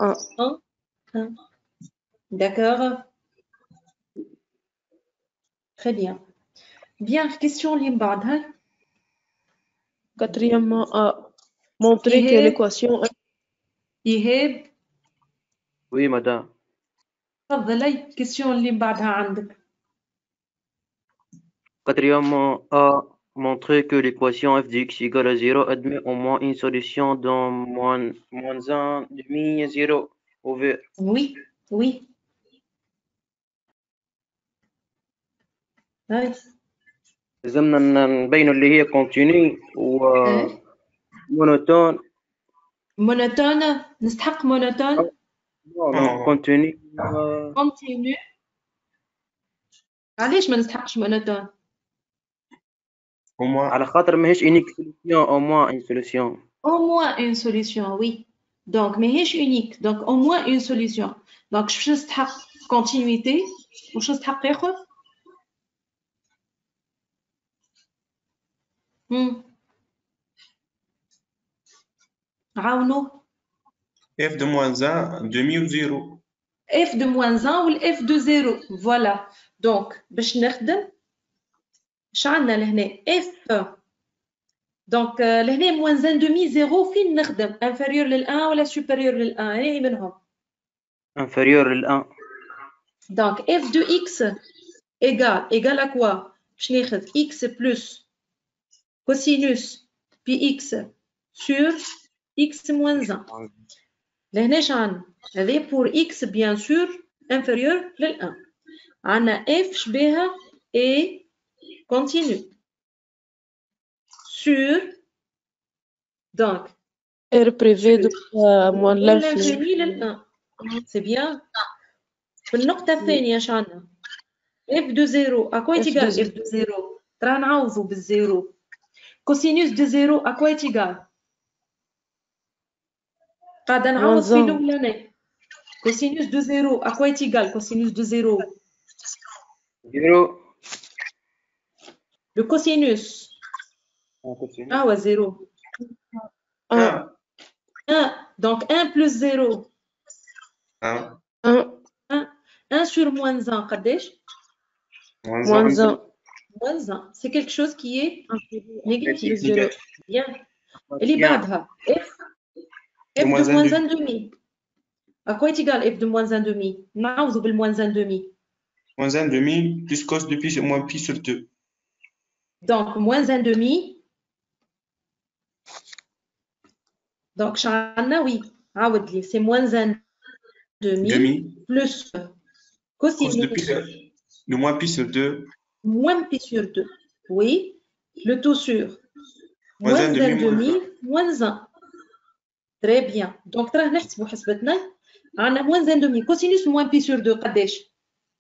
1. D'accord? Très bien. Bien, question اللي من بعدها. quatrièmement a montrer que إيه. l'équation إيهاب Oui, madame. تفضلي question اللي من بعدها عندك. Quatrièmement, A montrer que l'équation f de x égale à 0 admet au moins une solution dans moins, moins 1 demi 0 ouvert. Oui, oui. هاي لازمنا ن- نبينوا اللي هي كونتيني و إيه. مونوتون مونوتون نستحق مونوتون آه. كونتيني كونتينيو علاش ما نستحقش مونوتون هما على خاطر ماهيش انيك سوليسيون او موان ان سوليسيون au moins une solution oui donc ماهيش unique donc au moins une solution donc باش نستحق continuité واش نستحق ياخذ هم عاونوا f de moins 1 demi ou 0 f de moins 1 وال f de 0 voilà donc باش نخدم اش عندنا لهنا f donc آه، لهنا moins 1 demi 0 فين نخدم inférieur لل 1 ولا supérieur لل 1 يعني منهم انفيريور لل 1 Donc, f de x égale, égale à quoi Je n'ai x plus cosinus px sur x moins 1. لهنا شعن هذا pour x bien sûr inférieur لل 1. عنا f شبيها et continue sur donc R privé de euh, moins l'infini l'infini لل 1 c'est bien في النقطة الثانية شعنا f de 0 à quoi F est de égal zéro. f de 0 ترى نعوضوا بالزيرو cosinus de 0 à quoi est égal? Cosinus de 0 à quoi est égal? Cosinus de 0 0. Le cosinus. Ah ouais, 0. 1. 1. Donc 1 plus 0. 1. 1. 1 sur moins 1, Kadesh Moins 1. moins 1 c'est quelque chose qui est négatif Zéro. bien اللي بعدها f f De moins de un moins demi. 1 demi à quoi est égal f de moins 1 demi نعوضوا بالmoins 1 demi moins 1 demi plus cos de pi sur- moins pi sur 2 Donc, moins 1 demi. Donc, Shana, oui. عاود لي c'est moins 1 demi, demi plus cos de cosinus pi sur- de moins pi sur 2 moins pi sur 2. Oui. Le tout sur Moins moins un 1 demi, demi, moins moins 1. Très bien. Donc, تراه نحسبوا حسبتنا عندنا moins 1 demi cosinus moins pi sur 2 قداش؟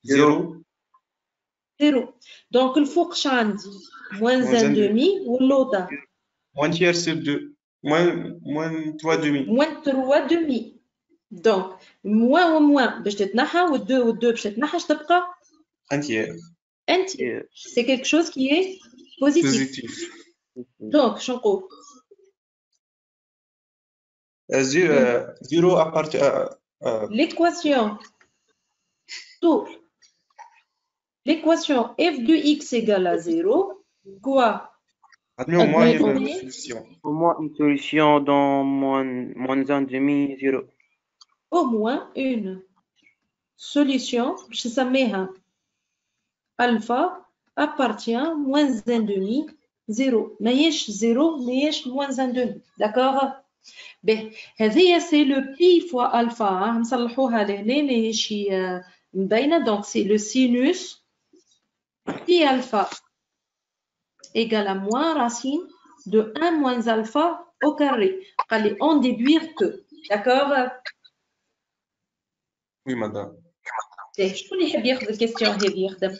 0 0. Donc, الفوق ش عندي moins Moins 1 un demi واللوطة moins tiers sur 2 moins moins 3 demi moins 3 demi. Donc, moins ou moins باش تتنحى وال2 وال2 باش تتنحى اش تبقى 1 tiers entier. c'est quelque chose qui est positif. positif. Donc, Chanko. 0 appartient à. L'équation double. L'équation f de x égale à 0, quoi? Ah Admettons au moins une solution. Au moins une solution dans moins, moins 1,5, 0. Au moins une solution, je sais pas alpha appartient moins 1 demi 0 ماهيش 0 ماهيش moins 1 demi d'accord به هذه سي لو بي فوا الفا ها نصلحوها لهنا ماهيش هي مبينه دونك سي لو سينوس بي الفا égale à moins racine de 1 moins alpha au carré قال لي on déduire que d'accord oui madame باهي شكون اللي يحب ياخذ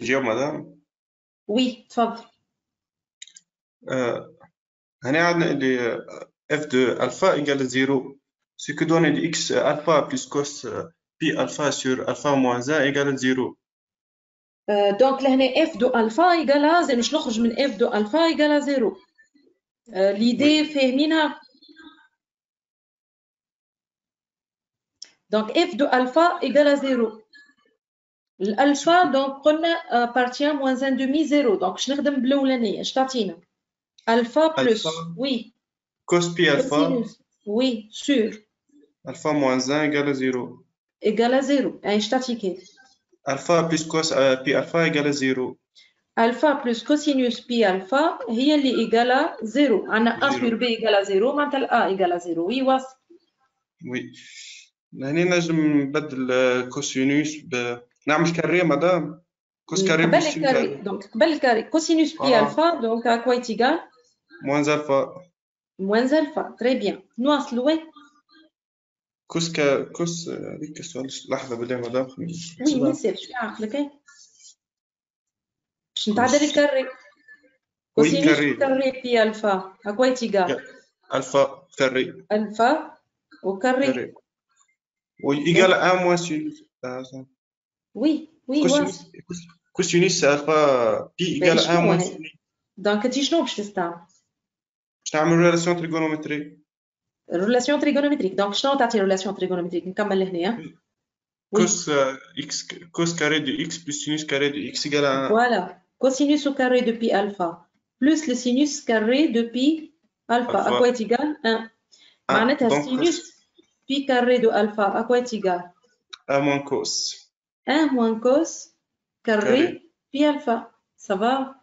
جيو مدام وي تفضل هنا عندنا اللي اف دو الفا ايجال زيرو. سي كو دوني دي إكس الفا بلس كوس بي الفا سور الفا موان زا إيكال زيرو. دونك لهنا اف دو الفا ايجال زيرو مش نخرج من اف دو الفا ايجال زيرو. ليدي فاهمينها دونك اف دو الفا ايجال زيرو. الالفا دونك قلنا بارتيان موان ان دومي زيرو دونك باش نخدم بالاولانيه اش تعطينا الفا بلس ألفا. وي cos pi alpha كوسينوس وي سور alpha moins 1 égale 0 ايجالا زيرو يعني اش تعطيك هذه alpha plus cos euh, pi alpha égale 0 الفا بلس كوسينوس بي الفا هي اللي ايجالا زيرو عندنا ا زيرو. سور بي ايجالا زيرو معناتها الا ايجالا زيرو وي واصل وي هنا نجم نبدل آه، كوسينوس ب نعم مش كاري مدام كوس كاري قبل الكاري دونك قبل الكاري. كوسينوس بي آه. ألفا دونك أ موانز ألفا. موانز ألفا. تري بيان نواصل وين كوس كا كوس هذيك السؤال لحظة بالله مدام وي نسير شنو في عقلك باش نتعدى الكاري كوسينوس كاري بي الفا ا الفا كاري الفا وكاري ويقال ان موان سينوس آه، صح. وي وي كوسينوس واصل كوس- كوسينوس الفا بي ايجال 1 شنو موان هي؟ سينوس دونك انت شنو باش تستعمل باش نعمل ريلاسيون تريغونومتري ريلاسيون تريغونومتريك دونك شنو تعطي ريلاسيون تريغونومتريك نكمل لهنا وي كوس آه، اكس كوس كاري دو اكس بلس سينوس كاري دو اكس ايجال 1 Voilà. Cosinus au carré de pi alpha plus le sinus carré de pi alpha. À Alpha. quoi est égal 1. معناتها donc sinus pi carré de alpha. À quoi est égal 1 موان كوس 1 moins cos carré Carré. pi alpha. Ça va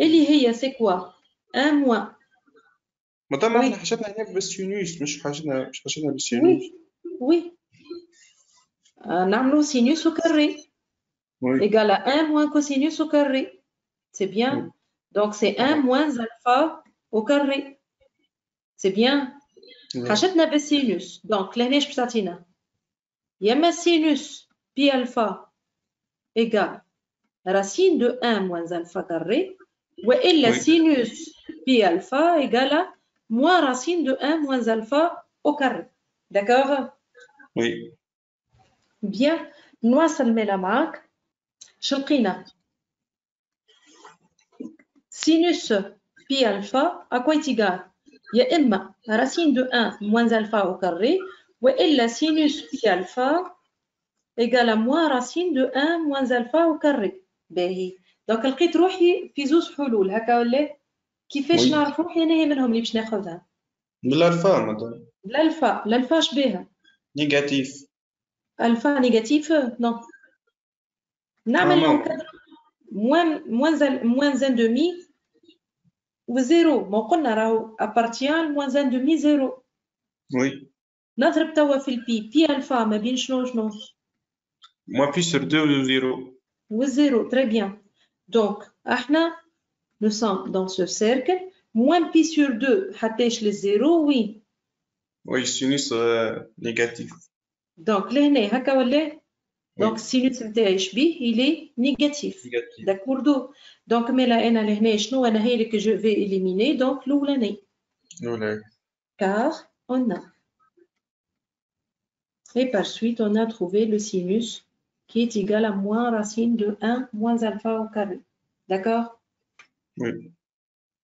اللي هي c'est quoi 1 moins مدام وي. احنا حاجتنا هنا بالسينوس مش حاجتنا مش حاجتنا بالسينوس oui oui آه، نعملو sinus au carré وي égal à 1 moins cosinus au carré. C'est bien. Oui. Donc c'est 1 moins alpha au carré. C'est bien. وي. حاجتنا بالسينوس دونك لهنا اش باش تعطينا يا اما سينوس بي الفا ايجال racine de 1 moins alpha carré وإلا Oui. sinus pi alpha égale à moins racine de 1 moins alpha au carré. D'accord Oui. Bien, نواصل ميلا معاك شو لقينا sinus pi alpha à quoi est égal يا إما racine de 1 moins alpha au carré وإلا sinus pi alpha moins racine de 1 moins alpha au carré. باهي دونك لقيت روحي في زوز حلول. هكا ولا كيفاش. نعرف روحي أنا هي منهم اللي باش ناخذها بالالفا مدام الألفا الألفا. شبيها نيجاتيف. ألفا نيجاتيف؟ نو نعمل encadre موان موان موان زان دومي وزيرو ما قلنا راهو ابارتيان موان زان دومي زيرو وي. نضرب توا في البي. بي ألفا. ما بين شنو Moi, appuie sur 2 ou 0. Ou 0, très bien. Donc, ahna, nous sommes dans ce cercle. Moins pi sur 2, hatèche les 0, oui. Oui, sinus euh, négatif. Donc, l'hné, hakawale. Donc, sinus mtahb, il est négatif. Négatif. D'accord, donc, mais là, on a l'hné, chnou, on a que je vais éliminer, donc l'oulané. L'oulané. Car on a. Et par suite, on a trouvé le sinus qui est égal à moins racine de 1 moins alpha au carré d'accord Oui.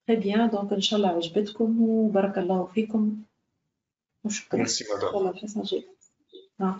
Très bien, donc Inch'Allah عجبتكم وبارك الله فيكم وشكرا ميرسي مدام